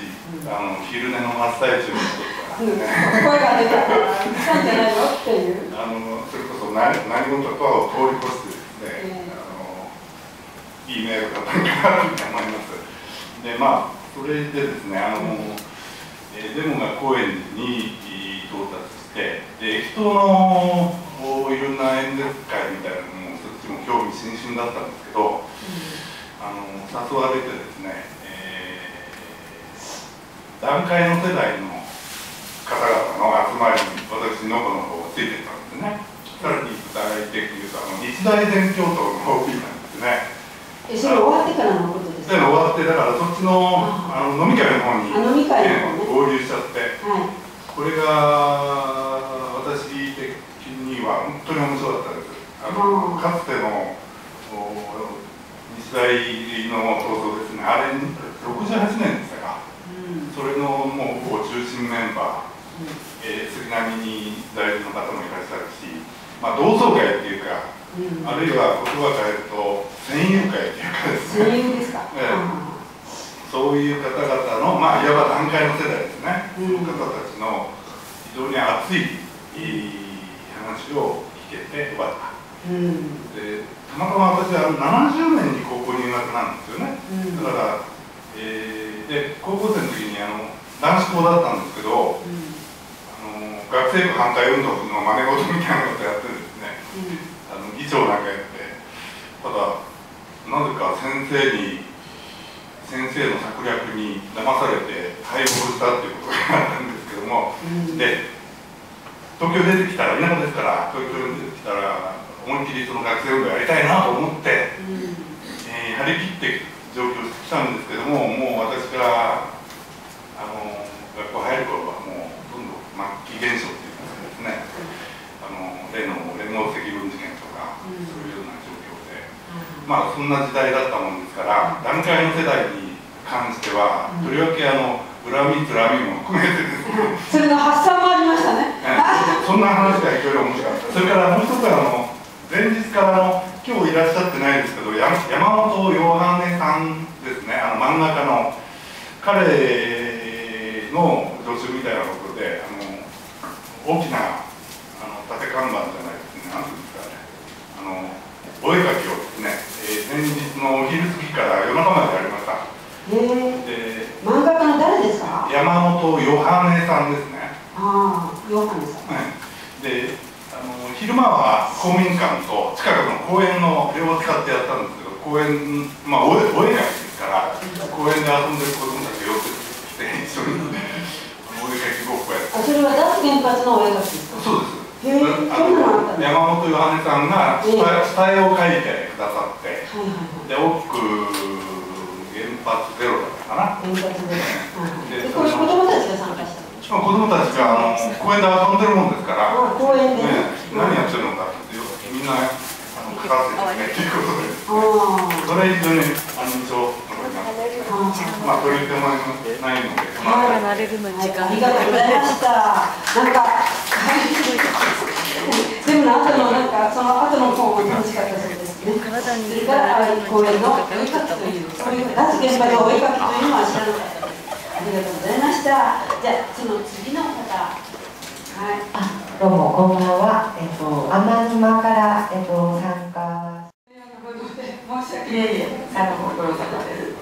あの昼寝の真っ最中の人とか、ね、声が出たから来たんじゃないの？っていう。あのそれこそ何何事かを通り越してですね、あのいい迷惑だったんかなと思います。でまあそれでですねあの、えー、デモが高円寺に到達してで人のいろんな演説会みたいなのもそっちも興味津々だったんですけど、うん、あの誘われてですね、えー、段階の世代の方々の集まりに私のこの方がついてたんですね。さらに具体的に言うとあの日大全教頭の OB なんですね。えそれ終わってからのことですか？終わってだからそっちのあの飲み会の方に、飲みね、合流しちゃって、はい、これが私的には本当に面白かったです。あのかつての日大の闘争ですね、あれ68年でしたか、うん、それのもうほぼ中心メンバー、うん、えー、杉並に在住の方もいらっしゃるし、まあ、同窓会っていうか、うん、あるいは言葉変えると戦友会っていうかですね、戦友ですか、えーそういう方々の、まあ、いわば段階の世代ですね、その方たちの非常に熱い話を聞けてよかった、うん、でたまたま私は70年に高校入学なんですよね、うん、だから、えー、で高校生の時にあの男子校だったんですけど、うん、あの学生部反対運動の真似事みたいなことやってですね、あの議長なんかやってただなぜか先生に先生の策略に騙されて敗北したっていうことがあったんですけども、うん、で東京出てきたら田舎ですから東京に出てきたら思いっきりその学生運動やりたいなと思って、うん、えー、張り切って上京してきたんですけどももう私があの学校入る頃はもうほとんどん末期現象っていうかですね、うん、あの例の連合赤軍事件とか、うん。まあそんな時代だったもんですから段階の世代に関してはとりわけあの恨みつらみも含めてですけどそれの発散もありましたね。そんな話が非常に面白かった。それからもう一つはあの前日からあの今日いらっしゃってないですけどや山本ヨハネさんですね。あの真ん中の彼の助手みたいなところであの大きなあの縦看板じゃないですね。何ていうんですかね。あのお絵かきをですね、えー、先日のお昼過ぎから夜中までやりました。で漫画家の誰ですか？山本ヨハネさんですね。ああヨハネさん、はい、であの昼間は公民館と近くの公園の両を使ってやったんですけど公園まあお絵お絵かきですから公園で遊んでる子供たちが寄ってきて一緒にお絵かきごっこやって。あそれは脱原発のお絵かきですか？そうですあの山本ヨハネさんが下絵を描いてくださって、で大きく原発ゼロだったかな。原発ゼロ、でこれ子供たちが参加した子供たちがあの公園で遊んでるもんですから、公園で、ね、何やってるのかってみんなあの書かせてねっていうことで、それ以上にあの一応ま。あ取り手もないので、まあ、なれるのに時間、ありがとうございました。なんか、でも後のなんかその後の方も楽しかったそうですね。それから公園のお絵かきという、そういう脱現場でお絵かきというのは知らなかった。ありがとうございました。じゃあその次の方。はい。どうもこんばんは。えっと天沼からえっと参加。申し訳ないえいえ、あのご苦労様です。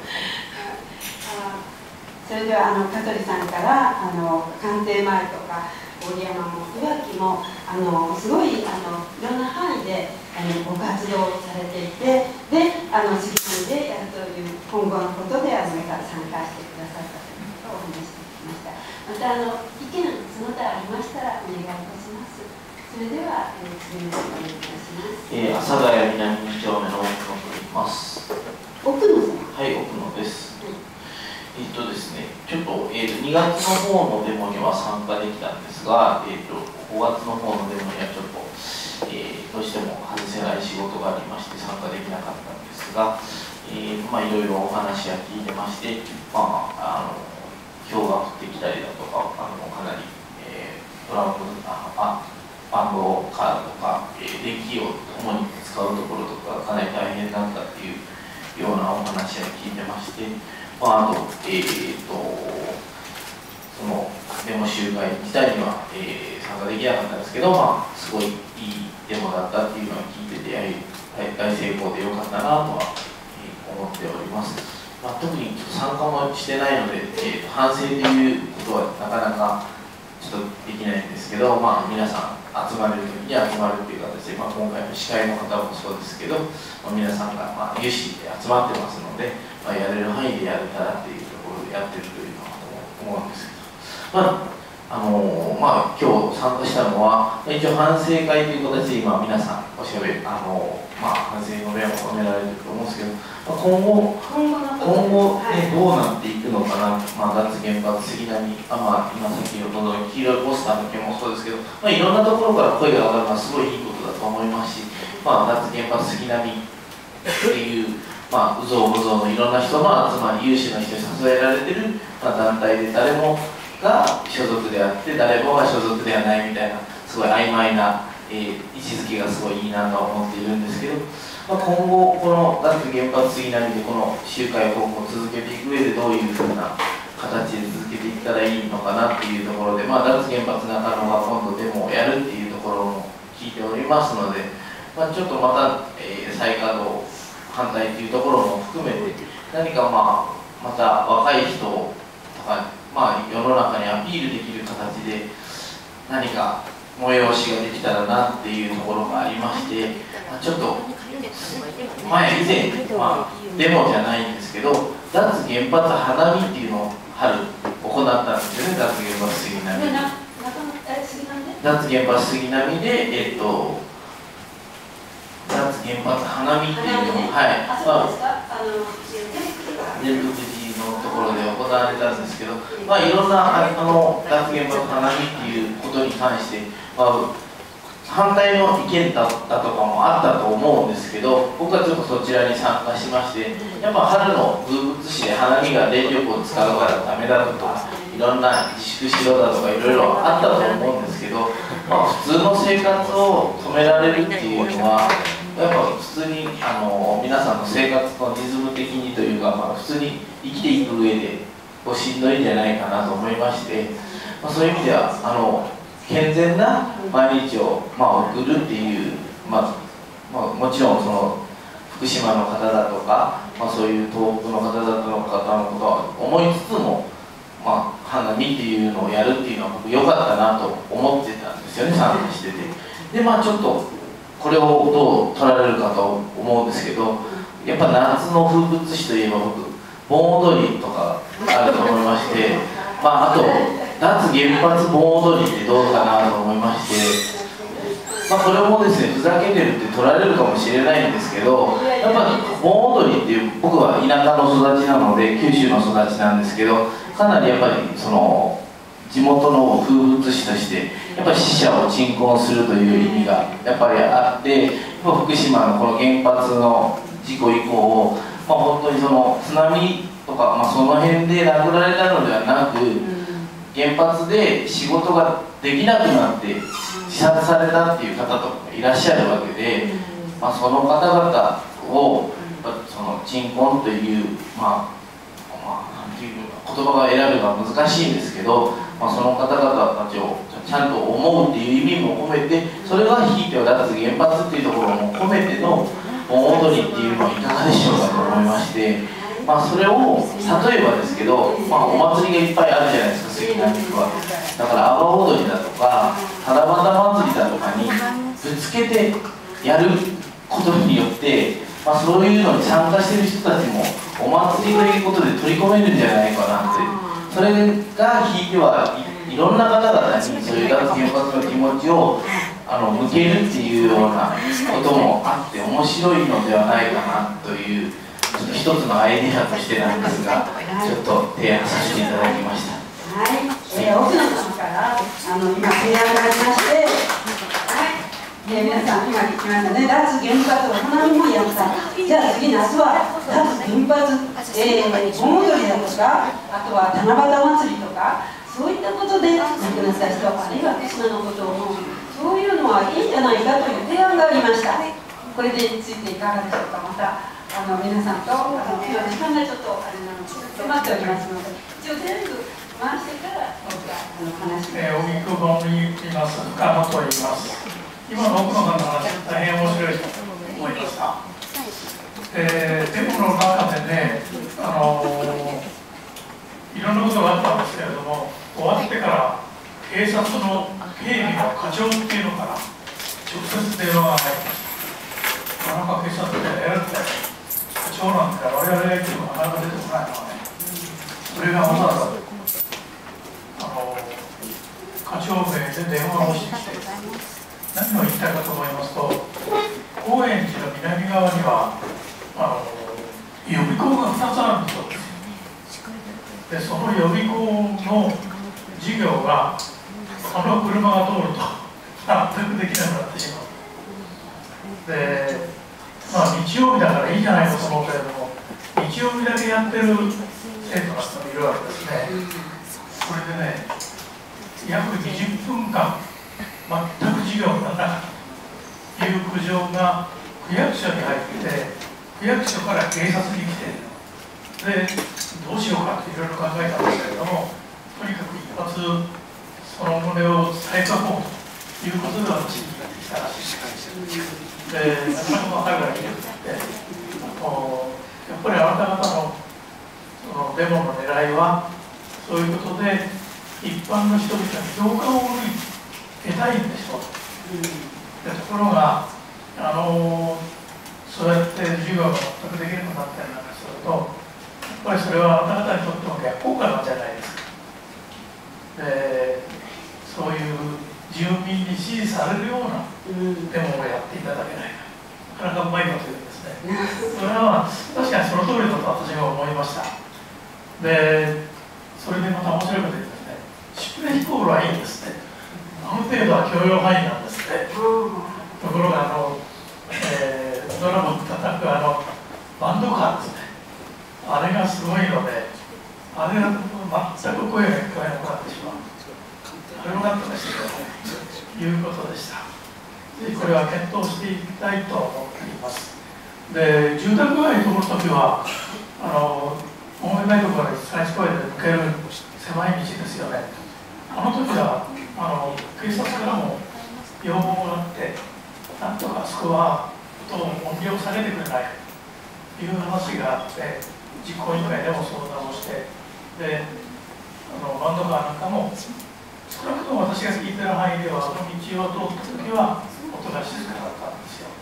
それではあの香取さんからあの官邸前とか郡山もいわきもあのすごいあのいろんな範囲であのご活動されていてであの次々でやるという今後のことであの参加してくださったということをお話してきましたまたあの意見その他ありましたらお願いいたしますそれでは、えー、次の方お願いします、えー、阿佐ヶ谷南2丁目の奥野と言います。奥野さん。はい奥野です、えっ、とですね、ちょっと,、えーと、2月の方のデモには参加できたんですが、えーと、5月の方のデモにはちょっと、えー、どうしても外せない仕事がありまして参加できなかったんですが、えー、まあいろいろお話は聞いてまして、まあ、あの氷が降ってきたりだとか、あのかなり、えー、トラブルあバンドカードとか、えー、電気を主に使うところとかかなり大変だったっていうようなお話は聞いてまして。まあ、あと、えーと、そのデモ集会自体には、えー、参加できなかったんですけど、まあ、すごいいいデモだったっていうのを聞いてて、やはり大成功でよかったなとは、えー、思っております。まあ、特に参加もしてないので、えー、反省ということはなかなかちょっとできないんですけど、まあ、皆さん集まれる時に集まるっていう形で、まあ、今回の司会の方もそうですけど、まあ、皆さんが、まあ、有志で集まってますので、まあ、やれる範囲でやれたらっていうところでやってるというのは思うんですけど、まああのまあ、今日参加したのは、一応反省会という形で今皆さん。おしゃべり、あのまあ、反省の弁を込められてると思うんですけど、まあ、今後、今後、ね、どうなってい。くのかな、まあ、脱原発、杉並、あまあ、今先ほどの黄色い。ポスターの件もそうですけど、まあ、い。ろんなところから声が上がるのはすごい。い。い。ことだと思い。ますし、まあ、脱原発、杉並ってい。う、まあ、うぞうむぞうのい。ろんな人の集まり、有志の人に支えられてる、まあ、団体で誰もが所属であって、誰もが所属ではないみたいな、すごい曖昧な、えー、位置づけがすごいいいなと思っているんですけど、まあ、今後、この脱原発杉並でこの集会を今後続けていく上でどういうふうな形で続けていったらいいのかなっていうところで、まあ、脱原発中野が今度デモをやるっていうところも聞いておりますので、まあ、ちょっとまた、えー、再稼働反対というところも含めて何かまあまた若い人とか、まあ、世の中にアピールできる形で何か催しができたらなっていうところがありまして、まあ、ちょっと前以前、まあ、デモじゃないんですけど脱原発花見っていうのを春行ったんですよね脱原発杉並で。脱原発杉並でえっと脱原発花見っていうのを、はい、まあ、のところで行われたんですけど、まあ、いろんなあの脱原発花見っていうことに関して、まあ、反対の意見だったとかもあったと思うんですけど僕はちょっとそちらに参加しましてやっぱ春の風物詩で花見が電力を使うからダメだとかいろんな自粛しろだとかいろいろあったと思うんですけど、まあ、普通の生活を止められるっていうのはやっぱ普通にあの皆さんの生活のリズム的にというか、まあ、普通に生きていく上でこうしんどいんじゃないかなと思いまして、まあ、そういう意味ではあの健全な毎日を、まあ、送るっていう、まあまあ、もちろんその福島の方だとか、まあ、そういう東北の方だとの方のことは思いつつも、まあ、花見っていうのをやるっていうのは僕良かったなと思ってたんですよね参加してて。でまあちょっとこれをどう取られるかと思うんですけどやっぱ夏の風物詩といえば僕盆踊りとかあると思いまして (laughs) まああと脱原発盆踊りってどうかなと思いましてまあ、これもですねふざけてるって取られるかもしれないんですけどやっぱ盆踊りっていう僕は田舎の育ちなので九州の育ちなんですけどかなりやっぱりその地元の風物詩としてやっぱり死者を鎮魂するという意味がやっぱりあって福島のこの原発の事故以降、まあ、本当にその津波とか、まあ、その辺で亡くなられたのではなく原発で仕事ができなくなって自殺されたっていう方とかいらっしゃるわけで、まあ、その方々をその鎮魂という、まあ、言葉が選ぶのは難しいんですけど、まあ、その方々たちをちゃんと思うっていう意味も込めてそれがひいては脱原発っていうところも込めての盆踊りっていうのはいかがでしょうかと思いまして。まあ、それを例えばですけど、まあ、お祭りがいっぱいあるじゃないですか杉並区はだから阿波踊りだとか七夕祭りだとかにぶつけてやることによって、まあ、そういうのに参加してる人たちもお祭りということで取り込めるんじゃないかなってそれがひいてはいろんな方々にそういう脱原発の気持ちをあの向けるっていうようなこともあって面白いのではないかなという。一つのアイデアとしてなんですが、ちょっと提案させていただきました。はい、えー、奥野さんからあの今提案がありまして、はい、えー、皆さん今聞きましたね、脱原発を花見もやった。じゃあ次夏は脱原発、えー、盆踊りだとか、あとは七夕祭りとか、そういったことで亡くなった人、あるいは福島のことを思う、そういうのはいいんじゃないかという提案がありました。これでついていかがでしょうか。またあの皆さんとあの今時間がちょっとあれなの迫っておりますので一応全部回してから僕があの話します。えー、荻窪にいます深野と言います。今の奥野さんの話大変面白いと思いました。えー、デモの中でね、あの、いろんなことがあったんですけれども終わってから警察の警備の課長っていうのから直接電話が入りました。なかなか警察ってやるんだよ長男から我々が言ってもなかなか出てこないのはねそれがわざわざあの課長名で電話をしてきて何を言いたいかと思いますと高円寺の南側にはあの予備校が2つあるんですよ。でその予備校の授業がその車が通ると全くできなくなってしまう。でまあ、日曜日だからいいじゃないかと思うけれども日曜日だけやってる生徒の人もいるわけですね。これでね約20分間全く授業がなという苦情が区役所に入って区役所から警察に来てでどうしようかっていろいろ考えたんですけれどもとにかく一発その旨を伝えた方ということで私にやってきたらしいですでなかなか海外にいるってやっぱりあなた方のそのデモの狙いはそういうことで一般の人々に共感を得たいんでしょう、うん、でところがあのそうやって授業が全くできなくなったりなんかするとやっぱりそれはあなた方にとっても逆効果なんじゃないですか。でそういう住民に支持されるようなデモをやっていただけない。なかなかうまいこと言うんですね。それは確かにその通りだと私は思いました。でそれでまた面白いこと言うんですね。シュプレヒコールはいいんですねある程度は許容範囲なんですってところがあの、えー、ドラムを叩くあのバンドカーですね。あれがすごいのであれが全く声が聞こえなくなってしまう。あれもなったですけどねいうことでした。ぜひこれは検討していきたいと思っています。で住宅街通るときはあの思いないところに最初声で抜ける狭い道ですよね。あの時はあの警察からも要望があってなんとかあそこは音を音量下げてくれないという話があって実行委員会でも相談をしてであのバンドカーなんかも少なくとも私が聞いてる範囲ではあの道を通った時は音が静かだったんですよ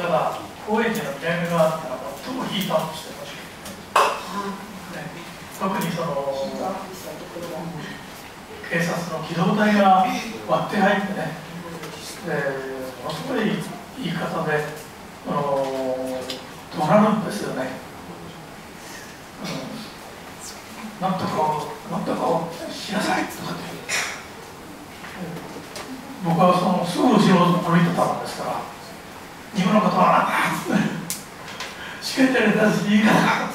ただ高円寺の南側ってのは最もヒートアップしてましたね、特にその警察の機動隊が割って入ってねでものすごい言い方であの怒鳴るんですよね、うん、なんとかなんとかをしなさいとかって。僕はそのすぐ後ろを歩いてたんですから今のことは何だしかり出しいいから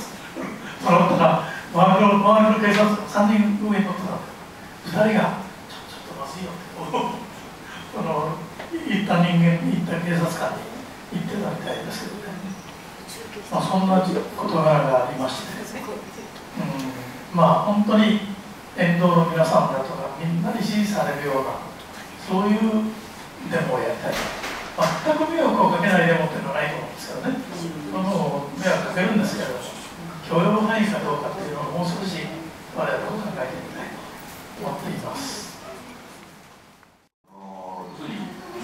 そのったら周りの警察3人上に乗ってた。2人がちょちょっとまずいよってその行った人間行った警察官に言ってたみたいですけどね、まあ、そんな事柄がありまして、うん、まあ本当に沿道の皆さんだとかみんなに支持されるようなそういうデモをやりたい全く迷惑をかけないデモっていうのはないと思うんですけどね、その迷惑かけるんですけど許容範囲かどうかっていうのをもう少し我々も考えてみたいと思っています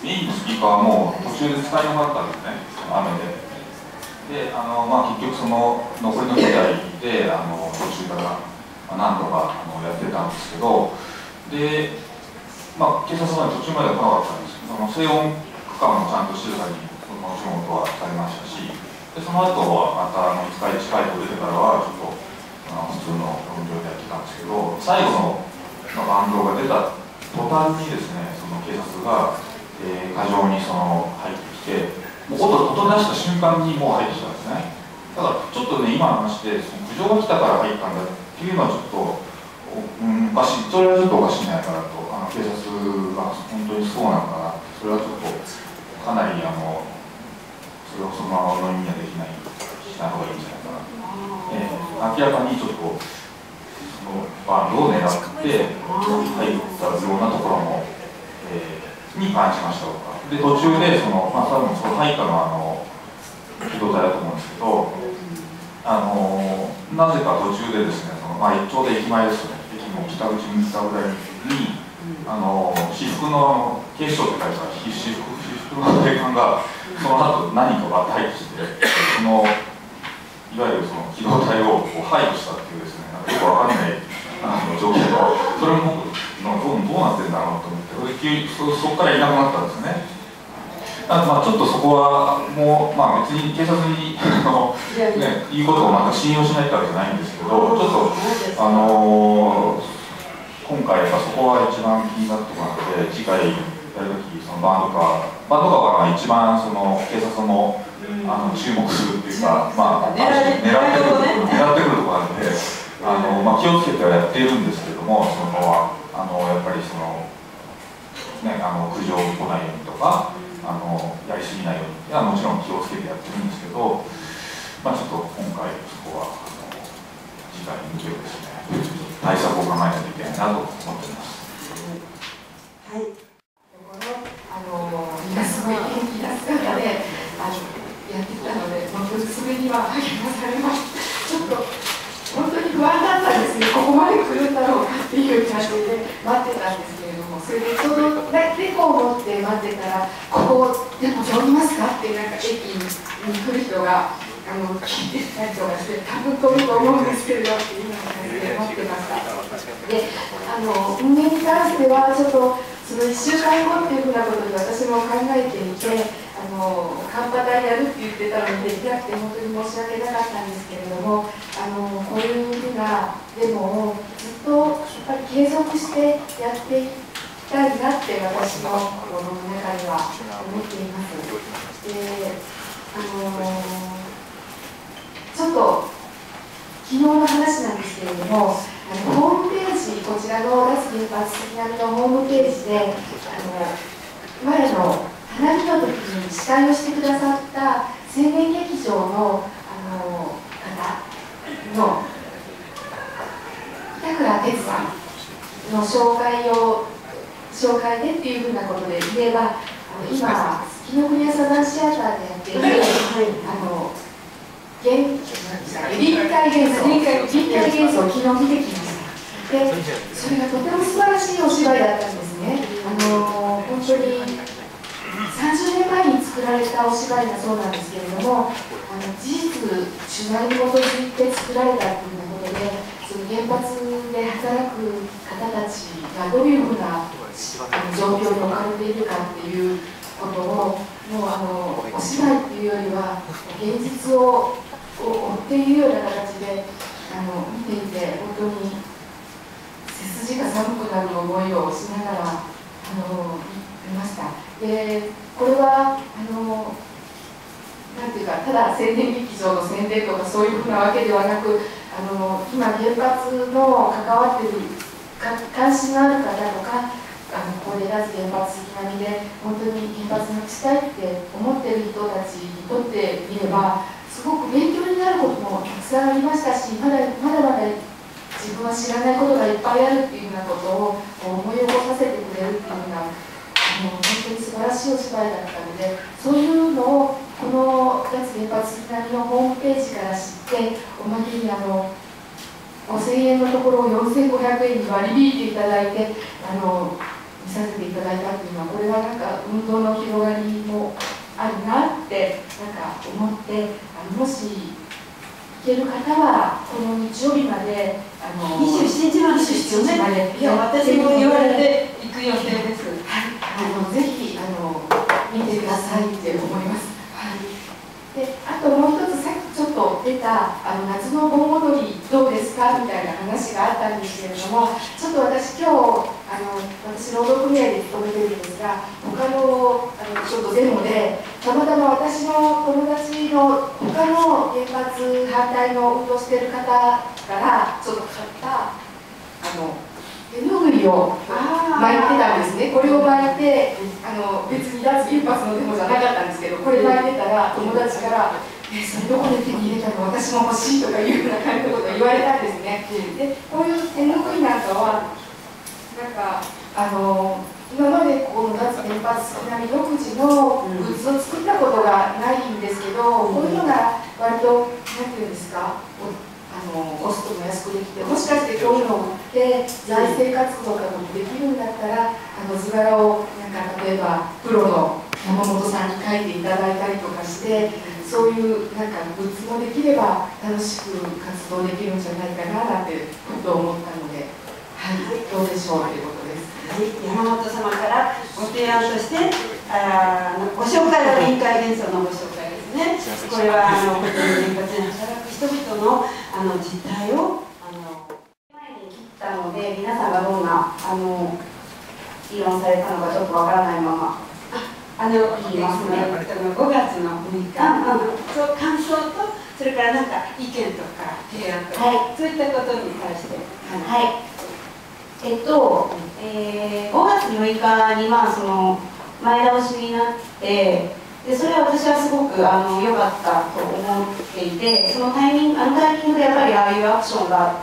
メインのスピーカーも途中で使えなかったんですね。雨で。であの、まあ、結局その残りの2台であの途中から何度かあのやってたんですけど。で、まあ、警察まで途中までは来なかったんですけどその静音区間もちゃんと静かにその仕事はされましたし。でその後はまたあの使い近いと出てからはちょっとあの普通の音量でやってたんですけど最後の、まあ、バンドが出た途端にですねその警察が、えー、過剰にその入ってきてもう音音出した瞬間にもう入ってきたんですね。ただちょっとね今の話でその苦情が来たから入ったんだっていうのはちょっとうんおかしい。それはちょっとおかしいんじゃないかなと。あの警察が本当にそうなのかなそれはちょっとかなりあのそれをそのままお飲みにはできないしない方がいいんじゃないかな、えー、明らかにちょっとのバンドを狙って入ったようなところも、えー、に感じましたとかで途中でその、まあ、多分その入ったのはあの機動隊だと思うんですけどあのなぜか途中でですねその、まあ、ちょうど駅前ですね。駅の北口に来たぐらいにあの私服の警視庁って書いてある私服私服の警官がその後何かが待機してそのいわゆるその機動隊をこう排除したっていうですねよくわかんないあの状況それも僕のどうどうなってんだろうと思って。急そそこからいなくなったんですね。あまあちょっとそこはもう、まあ、別に警察にあの、ね、言うことをまた信用しないってわけじゃないんですけどちょっとあのー今回やっぱそこは一番気になってもらって次回やるときそのバンドカーバンドカーが一番その警察もあの注目するっていうか、まあ、狙ってくる狙ってくるところなんであの、まあ、気をつけてはやっているんですけどもそのあのやっぱりその、ね、あの苦情来ないようにとかあのやりすぎないようにいやもちろん気をつけてやってるんですけど、まあ、ちょっと今回そこはあの次回に向けてですね対策を考えないといけないなと思っています。はい。あの皆すごい元気な姿であやってきたので、まあ、それには励まされます。ちょっと本当に不安だったんですね。ここまで来るんだろうかっていう感じで待ってたんですけれども、それでちょうどレコを持って待ってたら、ここでも通りますかってなんか駅に来る人が。あの聞いてたりとかして多分通ると思うんですけれどっていうような感じで待ってましたであの運営に関してはちょっとその1週間後っていうふうなことに私も考えていてあのカンパ隊やるって言ってたのでできなくて本当に申し訳なかったんですけれどもあのこういうふうなデモをずっとやっぱり継続してやっていきたいなって私の心の中では思っています。であのちょっと昨日の話なんですけれども、あのホームページ、こちらの脱原発杉並のホームページで、あの前の花火の時に司会をしてくださった青年劇場のあの方の板倉哲さんの紹介を紹介でっていうふうなことで言えば、あの今、紀ノ国屋サザンシアターでやっている、あの現臨界幻想臨界幻想を昨日見てきましたでそれがとても素晴らしいお芝居だったんですねあの本当に30年前に作られたお芝居だそうなんですけれどもあの事実取材に基づいて作られたというようなことでその原発で働く方たちがどういうふうな状況に置かれているかっていうことをもうあのお芝居っていうよりは現実をを追っているような形であの見ていて本当に背筋が寒くなる思いをしながらあの見ました。でこれはあのなんていうかただ宣伝劇場の宣伝とかそういうふうなわけではなくあの今原発の関わってるか関心のある方とかあのここで出す原発的なみで本当に原発なくしたいって思ってる人たちにとってみればすごく勉強になることもたくさんありましたしまだまだまだ自分は知らないことがいっぱいあるっていうようなことを思い起こさせてくれるっていうようなに素晴らしいお芝居だったのでそういうのをこの脱原発津波のホームページから知っておまけにあの5000円のところを4500円に割り引いていただいてあの見させていただいたっていうのはこれはなんか運動の広がりもあるなってなんか思ってあのもし行ける方はこの日曜日まであの27日まで27日までいや私も言われて行く予定です。はいあのぜひあの見てくださいって思います。はい。であともう一つさっきちょっと出たあの夏の盆踊りどうですかみたいな話があったんですけれどもちょっと私今日あの私労働組合で勤めてるんですが他のあのちょっとデモでたまたま私の友達の他の原発反対の運動してる方からちょっと買ったあの手ぬぐいを巻いてたんですね。これを巻いてあの別に脱原発のデモじゃなかったんですけどこれ巻いてたら友達から「えそれどこで手に入れたの？私も欲しい」とかいうような感じのことを言われたんですね。でこういう手ぬぐいなんかはなんかあの今までこの脱原発津波独自のグッズを作ったことがないんですけど、こういうのが割と何て言うんですかあのコストも安くできてもしかしてこういうのを売って財政活動とかもできるんだったらあの図柄をなんか例えばプロの山本さんに書いていただいたりとかしてそういうなんかグッズもできれば楽しく活動できるんじゃないかななんてことを思ったのではいどうでしょうということです。山本様からご提案としてあご紹介は臨界幻想のご紹介ね。これはあの本当に原発に働く人々のあの実態をあの前に切ったので皆さんがどんなあの議論されたのかちょっとわからないまま。あの言いますね5月の6日そう感想とそれからなんか意見とか提案とか、はそういったことに対して。はい。えっと、えー5月6日にまあその前倒しになってでそれは私はすごくあの良かったと思っていてそのタイミングあのタイミングでやっぱりああいうアクションが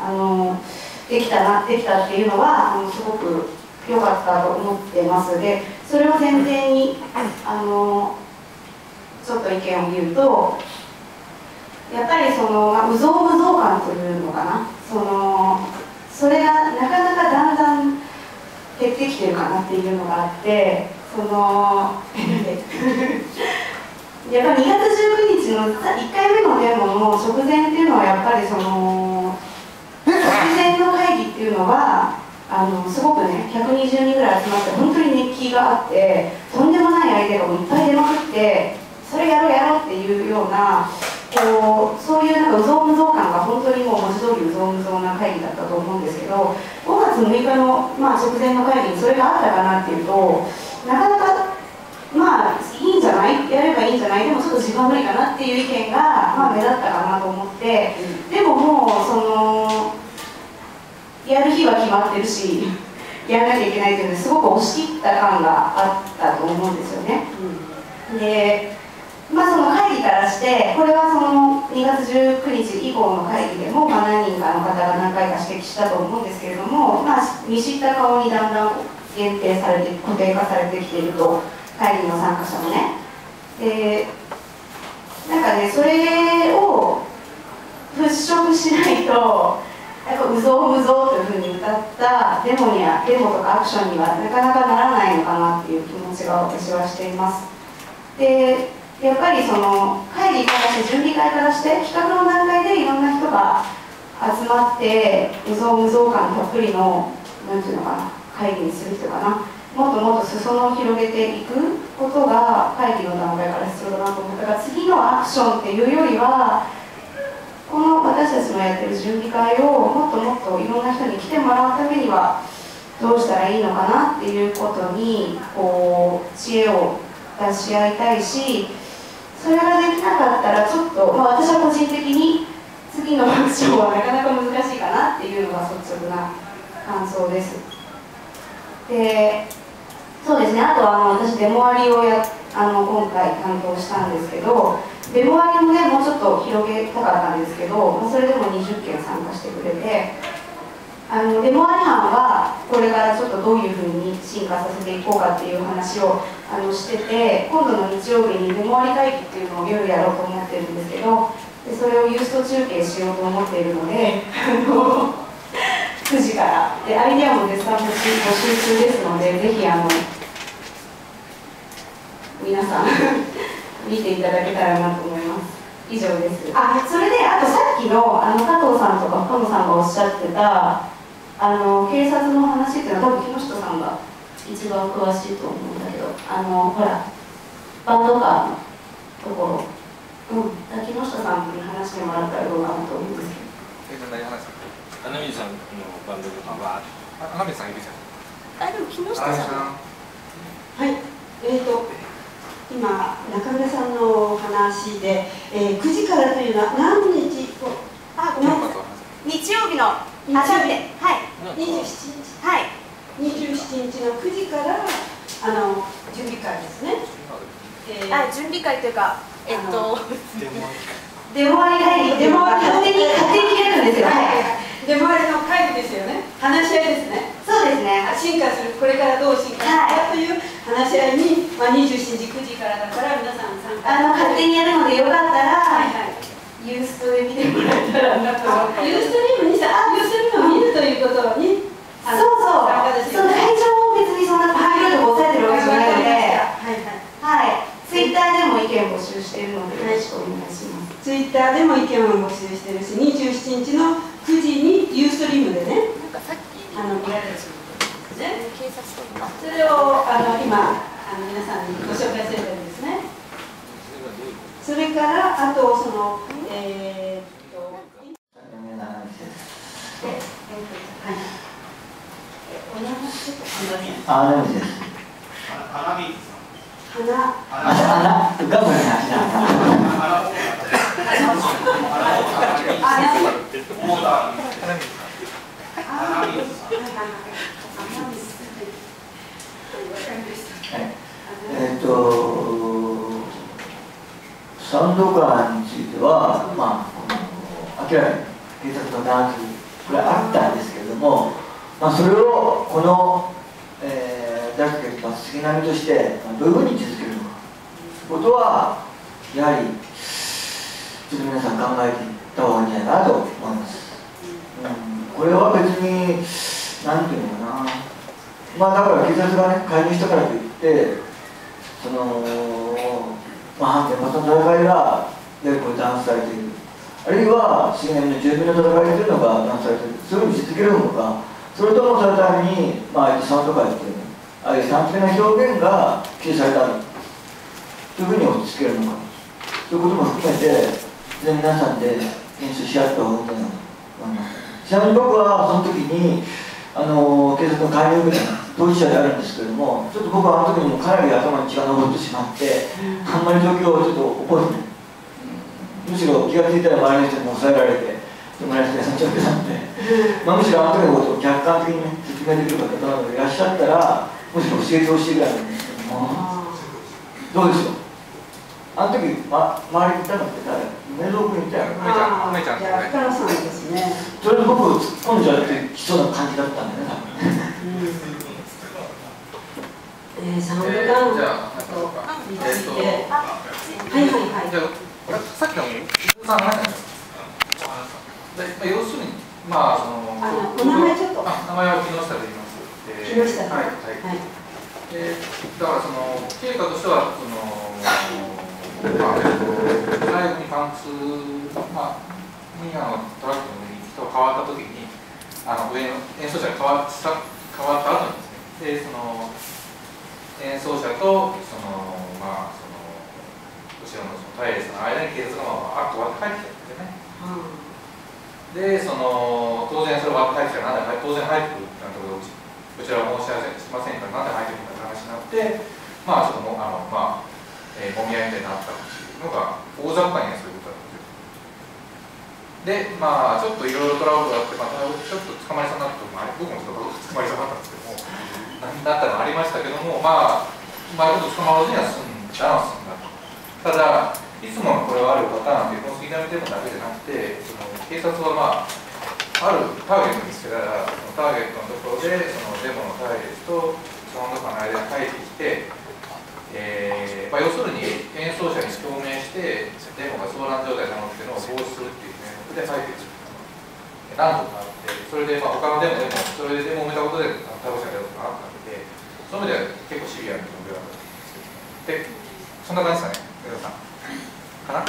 あのできたなできたっていうのはあのすごく良かったと思ってますでそれを前提にあのちょっと意見を言うとやっぱりその、まあ、うぞうむぞう感というのかなそのそれがなかなかだんだん減ってきてるかなっていうのがあってその (laughs) やっぱ2月19日の1回目のデモの直前っていうのはやっぱりその直前の会議っていうのはあのすごくね120人ぐらい集まって本当に熱気があってとんでもないアイデアがいっぱい出まくってそれやろうやろうっていうようなこうそういうなんかうぞうむぞう感が本当にもう文字通りうぞうむぞうな会議だったと思うんですけど5月月6日の、まあ、直前の会議にそれがあったかなっていうとなかなかまあいいんじゃない？やればいいんじゃない？でもちょっと自分は無理かなっていう意見が、まあ、目立ったかなと思って。でももうそのやる日は決まってるしやらなきゃいけないっていうのですごく押し切った感があったと思うんですよね。でまあ、その会議からしてこれはその2月19日以降の会議でも、まあ、何人かの方が何回か指摘したと思うんですけれども、まあ、見知った顔にだんだん限定されて固定化されてきていると会議の参加者もね。でなんかねそれを払拭しないとやっぱうぞうむぞうというふうに歌ったデモにはデモとかアクションにはなかなかならないのかなっていう気持ちが私はしています。でやっぱりその会議からして準備会からして企画の段階でいろんな人が集まって無造無造感たっぷりのなんていうのかな会議にする人かな。もっともっと裾野を広げていくことが会議の段階から必要だなと思った。から次のアクションっていうよりはこの私たちのやってる準備会をもっともっといろんな人に来てもらうためにはどうしたらいいのかなっていうことにこう知恵を出し合いたいしそれができなかったらちょっと、まあ、私は個人的に次のアクションはなかなか難しいかなっていうのが率直な感想です。でそうですね。あとあの私デモ割りをやあの今回担当したんですけどデモ割りもねもうちょっと広げたかったんですけど、まあ、それでも20件参加してくれてあのデモ割り班はこれからちょっとどういうふうに進化させていこうかっていう話をあのしてて今度の日曜日にデモ割り会議っていうのを夜やろうと思ってるんですけどでそれをユースト中継しようと思っているのであの9時から。でアイデアも絶賛募集募集中ですのでぜひあの皆さん (laughs) 見ていただけたらなと思います。以上です。あそれであとさっきのあの加藤さんとか深野さんがおっしゃってたあの警察の話っていうのは多分木下さんが一番詳しいと思うんだけどあのほらバンドカーのところ。うん。木下さんに話してもらったらどうかなと思うんですけど。え何話す穴水さん。のバンドとかは穴水さん。いるじゃんあでも木下さんはいえーと今中村さんの話で、えー、9時からというのは何日あごめんなさい日曜日の日曜日はい27日はい27日の9時からあの準備会ですね、えー、あ準備会というかえっとデモ会議デモ割り勝手に勝手に開くんですよ。はいデモ割りの会議ですよね。話し合いですね。そうですね。進化する。これからどう進化するかという話し合いに、まあ、27時9時からだから皆さん参加。あの勝手にやるのでよかったら、はいはい。ユーストで見てもらえたらなとユーストリームにさユーストリームを見るということにそうそう。そう会場も別にそんなパイロット抑えてるわけじゃないので。はいはいツイッターでも意見募集しているのでよろしくお願いします。ツイッターでも意見を募集してるし27日の9時にユーストリームでねあの見られるね警察とか。それをあの今あの皆さんにご紹介すればいいんですね。それからあとそのえー、っとあ、ナミです。花見花。花。ガムの話なんえっとサウンドカーについては、まあ、明らかに警察の弾圧これあったんですけれども、まあ、それをこの、えー、出してきた杉並としてどういうふうに位置づけるのかということはやはりちょっと皆さん考えていった方がいいんじゃないかなと思います、うん、これは別に何ていうのかな。まあだから警察がね介入したからといってそのまあ反転また戦いがやこれ弾圧されているあるいは杉並の住民の戦いというのが弾圧されているそういうふうに位置づけるのか。それともそのために、まあ、サウンド会っていうああいう単純な表現が記されたというふうに落ち着けるのか。ということも含めてで皆さんで研修し合った方がいいなと思いますちなみに僕はその時に、あの警察の介入当事者であるんですけれどもちょっと僕はあの時にもかなり頭に血が上ってしまってあんまり状況をちょっと覚えてむしろ気が付いたら周りの人に抑えられて友達が状況なので、まあ、むしろあの時のことを客観的に、ね、説明できる方などいらっしゃったらむしろ教えてほしいぐらいなんですけどもどうでしょう？あの時、ま、周りにいたのって誰？梅蔵君いたよ梅ちゃん梅ちゃんんですねそれで僕突っ込んじゃってきそうな感じだったんだよね多分えー、サウンドダウンとについて、はいはいはい。じゃあ、さっきのさんの話で、まあ、要するに、まあ、その、あのお名前ちょっと。あ名前は木下と言います。えー、木下はい、はい。はい、えー、だから、その、経過としては、その、まあ、えっと、最後にパンツ、まあ、ミアのトラックの人が変わったときに、あの、上の演奏者が変わった変わった後にですね、で、その、演奏者と、その、まあ、その、後ろのその隊列の間に警察がまあ、あっと割って帰ってきたんですよね。うん、で、その、当然それ割って帰ってきたら、なんで当然入ってくるなったこと、こちらは申し合わせしません。から、なんで入ってくるんだって話になって、まあ、ちょっともあの、まあ、えー、もみ合いみたいになったっていうのが、大雑把にはそういうことだったんですよ。で、まあ、ちょっといろいろトラブルがあって、まあ、ちょっと捕まりそうになったまあ、僕もちょっと捕まりそうになったんですけども、だったのありましたけども、まあ、うまいこと捕まらずには済んだのは済んだと。ただ、いつものこれはあるパターンっていう、この杉並デモだけじゃなくて、その警察はまあ、あるターゲットにつけたら、そのターゲットのところで、そのデモの隊列とその中の間に入ってきて、えーまあ、要するに演奏者に共鳴して、デモが騒乱状態になるっていうのを防止するっていう名目で入ってくる。何度かあって、それでまあ他のデモでも、それでデモを埋めたことで逮捕者が出るとかあったので、そういう意味では結構シビアな状況だったんですけど、で、そんな感じですかね、上田さん。かな？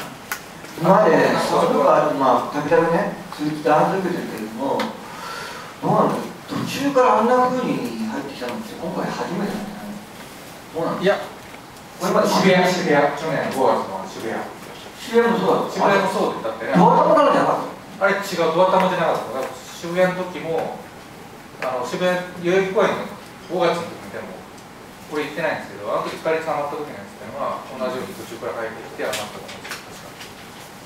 今まで、そういうのが、まあ、たびたびね、続きてあるけども、どうなんだ途中からあんなふうに入ってきたのって、今回初めてなんじゃない？どうなんいや、これまで渋谷、渋谷、去年5月の渋谷。渋谷もそうだ渋谷もそうだってね。ドア玉からじゃなかったあれ違う、ドア玉じゃなかった。渋谷の時も、あの渋谷代々木公園の5月の時でも、これ言ってないんですけど、あの時光さんまった時のやつっていうのは、同じように途中から入ってきて、あなったと思うんです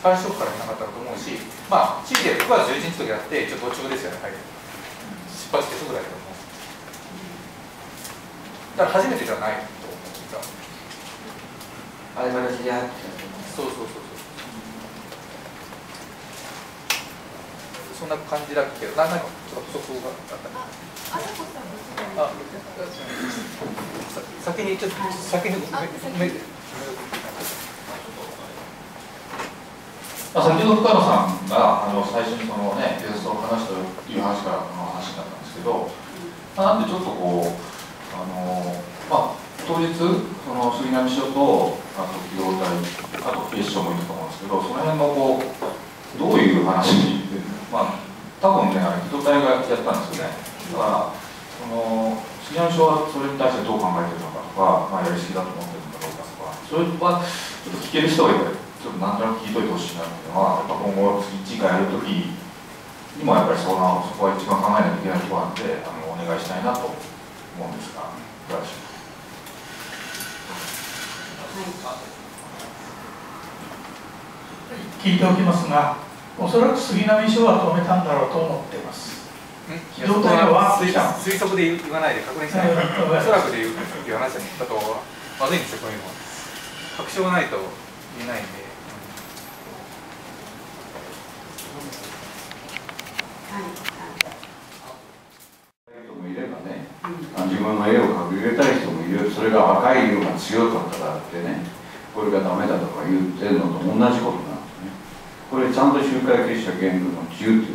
最初からいなかったと思うし、まあ、地域で9月11日の時やって、一応途中ですよね、はい、出発してすぐだけども。だから初めてじゃない。あれまで知り合ってたそうそうそうそう。うんそんな感じだっけど、何か？ちょっと不足があったあ、先にちょっと先にめめまあ、先ほど深野さんがあの最初にその、ね、警察と話したという話からの話になったんですけど、まあ、なんでちょっとこうあの、まあ、当日その杉並署とあと機動隊あと警視庁もいると思うんですけどその辺のこうどういう話まあ多分ねあれ機動隊がやったんですよねだからその杉並署はそれに対してどう考えてるのかとか、まあ、やりすぎだと思ってるのかどうかとかそれはちょっと聞ける人がいたりちょっとなんとなく聞いといてほしいなっていうのは、やっぱ今後、次回やるときにもやっぱりそのそこは一番考えなきゃいけないところなんで、あのお願いしたいなと思うんですが、いかがでしょうか？聞いておきますが、おそらく杉並署は止めたんだろうと思っています。機動隊は推推測で言わないで確認しないで、おそらくで言ういう話だとまずいんですよ、こういうのは。確証がないと言えないんで。人もいればね、自分の絵を描き入れたい人もいる、それが赤い色が強かったからってね、これがダメだとか言ってるのと同じことなんですね。これちゃんと集会結社言語の自由という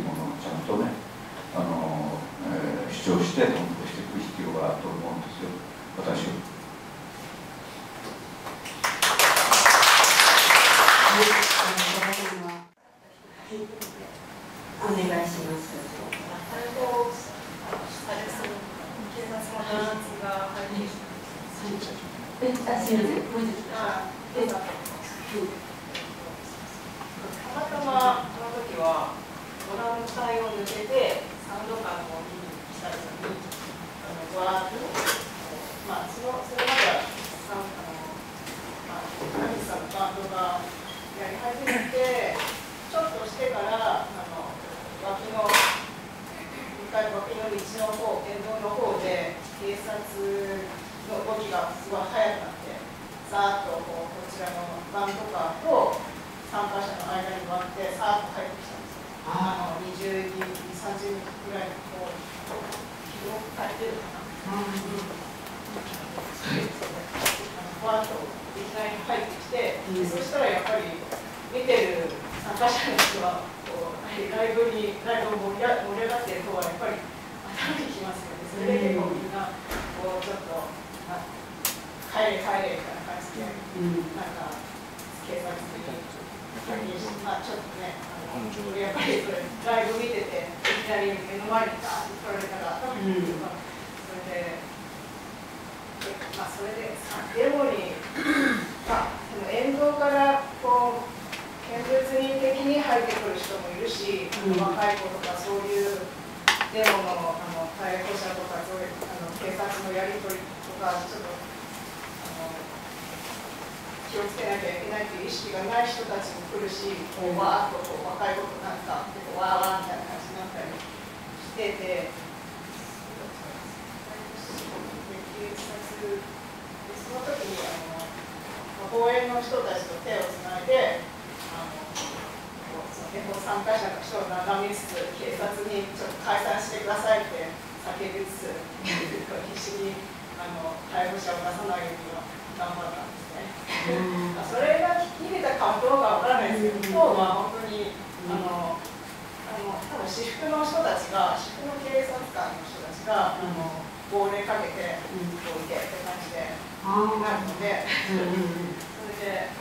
参加者の人を眺めつつ、警察にちょっと解散してくださいって叫びつつ、必死にあの逮捕者を出さないようには頑張ったんです。それが逃げたかどうかわからないですけど、今日は本当に、あの、あの多分私服の人たちが、私服の警察官の人たちが、あの号令かけて、こう行けって感じでなるので、それで、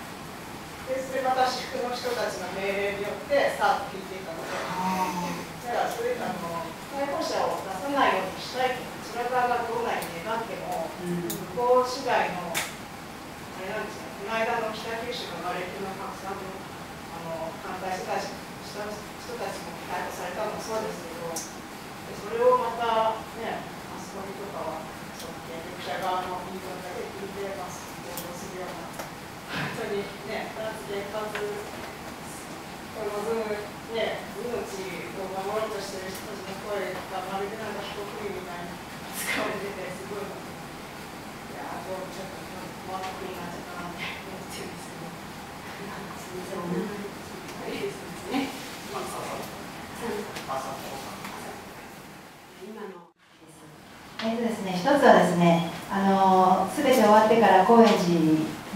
でそれまた私服の人たちの命令によってスタート切っていたので、だからそれあの逮捕者を出さないようにしたいとこちら側がどうなり願っても、向こう次第のあれなんですよこの間の北九州の瓦礫の拡散のあの反対した人たち人たちも逮捕されたのもそうですけどで、それをまたね、マスコミとかは、その権力者側の言い分だけ聞いて、ま、す、本当にね、2つ原発、これもずね、命を守ろうとしてる人たちの声がまるでなんか被告人みたいに使われてて、すごい。いや、どうちょっと、もう国になっちゃった。えっとですね、一つはですね、あのすべて終わってから高円寺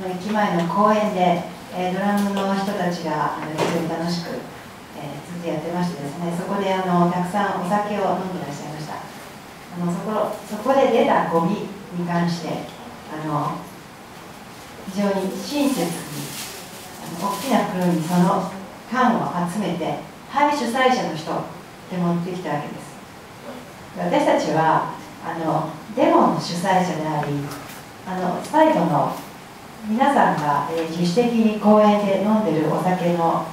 の駅前の公園で、え、ドラムの人たちがあの非常に楽しく、えー、ずっとやってましてですね、そこであのたくさんお酒を飲んでいらっしゃいました。あのそこそこで出たゴミに関してあの非常に親切にあの大きな袋にその缶を集めて廃主催者の人で持ってきたわけです私たちはあのデモの主催者でありあの最後の皆さんが、えー、自主的に公園で飲んでるお酒の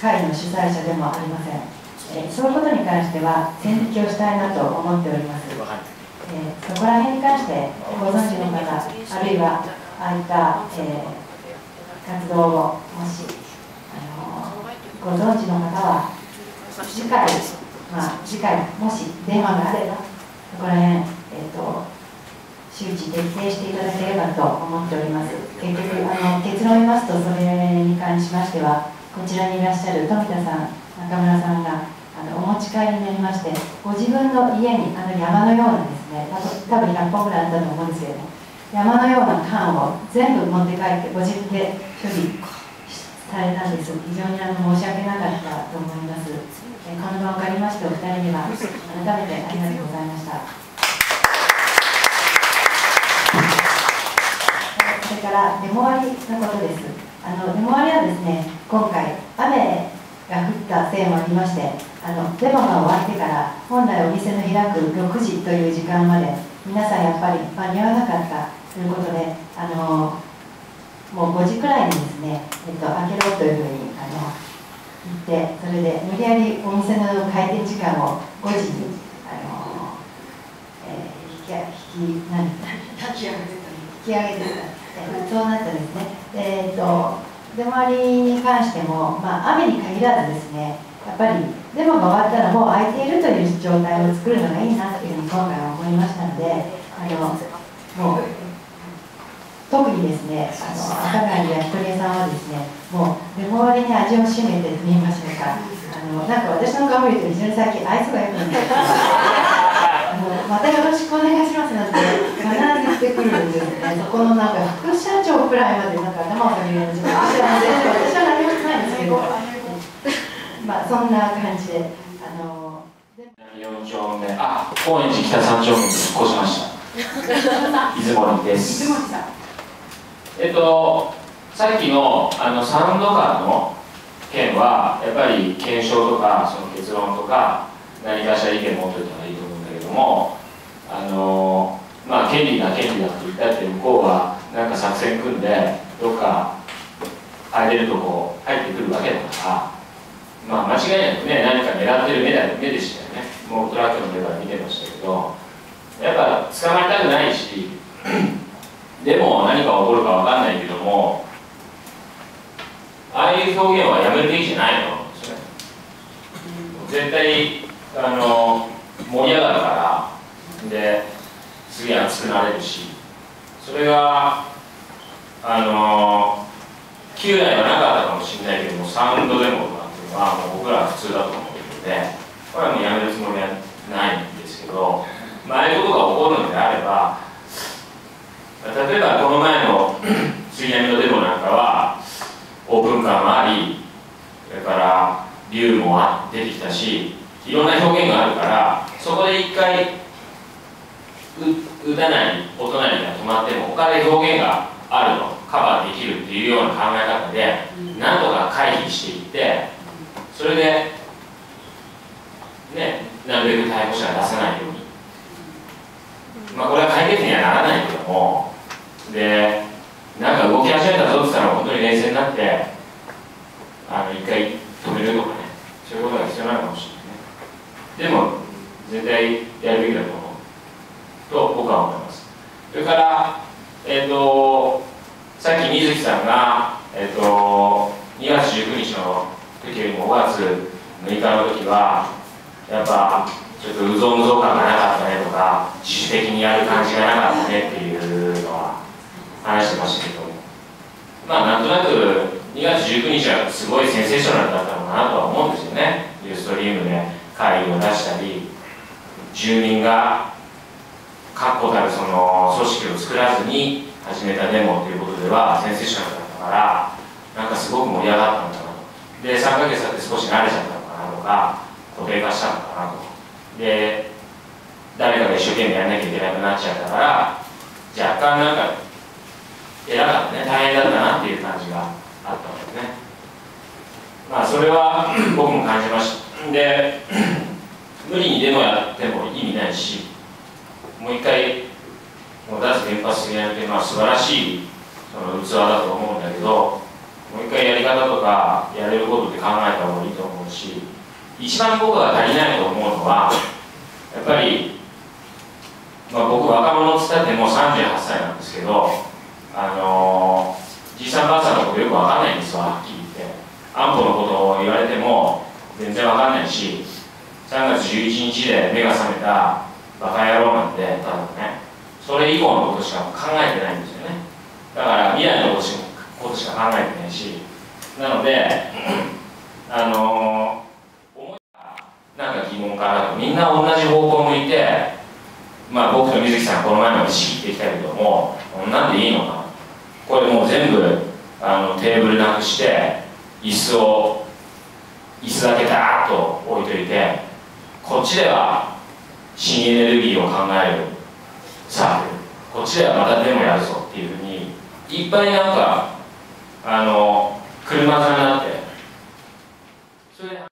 会の主催者でもありません、えー、そのことに関しては線引きをしたいなと思っております、えー、そこら辺に関してご存知の方あるいはああいった、えー活動をもしあのご存知の方は次回、まあ、次回もし電話があればそこら辺、えーと、周知徹底していただければと思っております。結局あの結論を言いますとそれに関しましてはこちらにいらっしゃる富田さん中村さんがあのお持ち帰りになりましてご自分の家にあの山のようなですね多分100本ぐらいあったと思うんですけども山のような缶を全部持って帰ってご自分で処理されたんです。非常にあの申し訳なかったと思います、えこの場を借りましてお二人には改めてありがとうございました。から根回りのことです。あの根回りはですね今回雨が降ったせいもありましてあのデモが終わってから本来お店の開く6時という時間まで皆さんやっぱり間に合わなかったということであのもう5時くらいにですね、えっと、開けろというふうにあの言ってそれで無理やりお店の開店時間を5時にあの、えー、引き引き何？(laughs) 引き上げてた。そうなったんですね。えーとデモ割に関しても、まあ、雨に限らずですねやっぱりデモが終わったらもう空いているという状態を作るのがいいなというふうに今回は思いましたのであのもう特にですねあの赤貝や鳥屋さんはですねもうデモ割に味を占めてと言いましょうかあのなんか私の顔見ると非常に最近愛想がよくなってまたよろしくお願いしますなんて必ず言ってくるんですねそこのなんか副社長くらいまでなんか頭を下げるような自分私は何もしないんですけどまあそんな感じであの4丁目あ高円寺北3丁目に引っ越しました。出雲です。えっとさっきのあのサウンドカーの件はやっぱり検証とかその結論とか何かしら意見持っておいた方がいいともあのまあ権利だ権利だって言ったって向こうはなんか作戦組んでどっか入れるとこ入ってくるわけだからまあ間違いなくね何か狙ってる目だ目でしたよね。もうトラックの目から見てましたけどやっぱ捕まりたくないし (clears throat) でも何か起こるかわかんないけどもああいう表現はやめるべきじゃないの絶対あの盛り上がるから。ですげえ熱くなれるし。それがあの旧来はなかったかもしれないけどもサウンドデモとかっていうのはもう僕らは普通だと思うのでこれはもうやめるつもりはないんですけど、まあ、あいうことが起こるのであれば例えばこの前の (clears throat) 杉並のデモなんかはオープン感もありそれから竜も出てきたしいろんな表現があるからそこで一回打たない音なりが止まっても他で表現があるのカバーできるっていうような考え方で何とか回避していってそれでねなるべく逮捕者が出さないように。まあこれは解決にはならないけどもでなんか動き始めたぞって言ったら本当に冷静になってあの一回止めるとかねそういうことが必要なのかもしれないねでも絶対やるべきだと思う。と僕は思います。それからえっ、ー、とさっき水木さんがえっ、ー、と2月19日の時よりも5月6日の時はやっぱちょっとうぞうむぞ感がなかったねとか自主的にやる感じがなかったねっていうのは話してましたけどまあなんとなく2月19日はすごいセンセーショナルだったのかなとは思うんですよね。ユーストリームで会議を出したり住民が確固たるその組織を作らずに始めたデモということではセンセーショナルだったからなんかすごく盛り上がったのかなと。で3ヶ月経って少し慣れちゃったのかなとか固定化したのかなと。で誰かが一生懸命やらなきゃいけなくなっちゃったから若干なんか偉かったね。大変だったなっていう感じがあったんですね。まあそれは僕も感じました。で無理にデモやっても意味ないしもう一回もう脱原発的なっていうのは素晴らしいその器だと思うんだけどもう一回やり方とかやれることって考えた方がいいと思うし一番僕が足りないと思うのはやっぱり、まあ、僕若者っつったってもう38歳なんですけどあの、じいさんばあさんのことよくわかんないんですよはっきり言って。安保のことを言われても全然わかんないし3月11日で目が覚めたバカ野郎なんてただね。それ以降のことしか考えてないんですよね。だから未来のことしことしか考えてないし。なのであのー、思いがなんか疑問かなと。みんな同じ方向向いてまあ僕と水木さんこの前まで仕切ってきたけどもなんでいいのかこれもう全部あのテーブルなくして椅子を椅子だけダーッと置いといてこっちでは新エネルギーを考える。サールこっちではまたデモやるぞっていうふうにいっぱいなんかあの車座になって。それ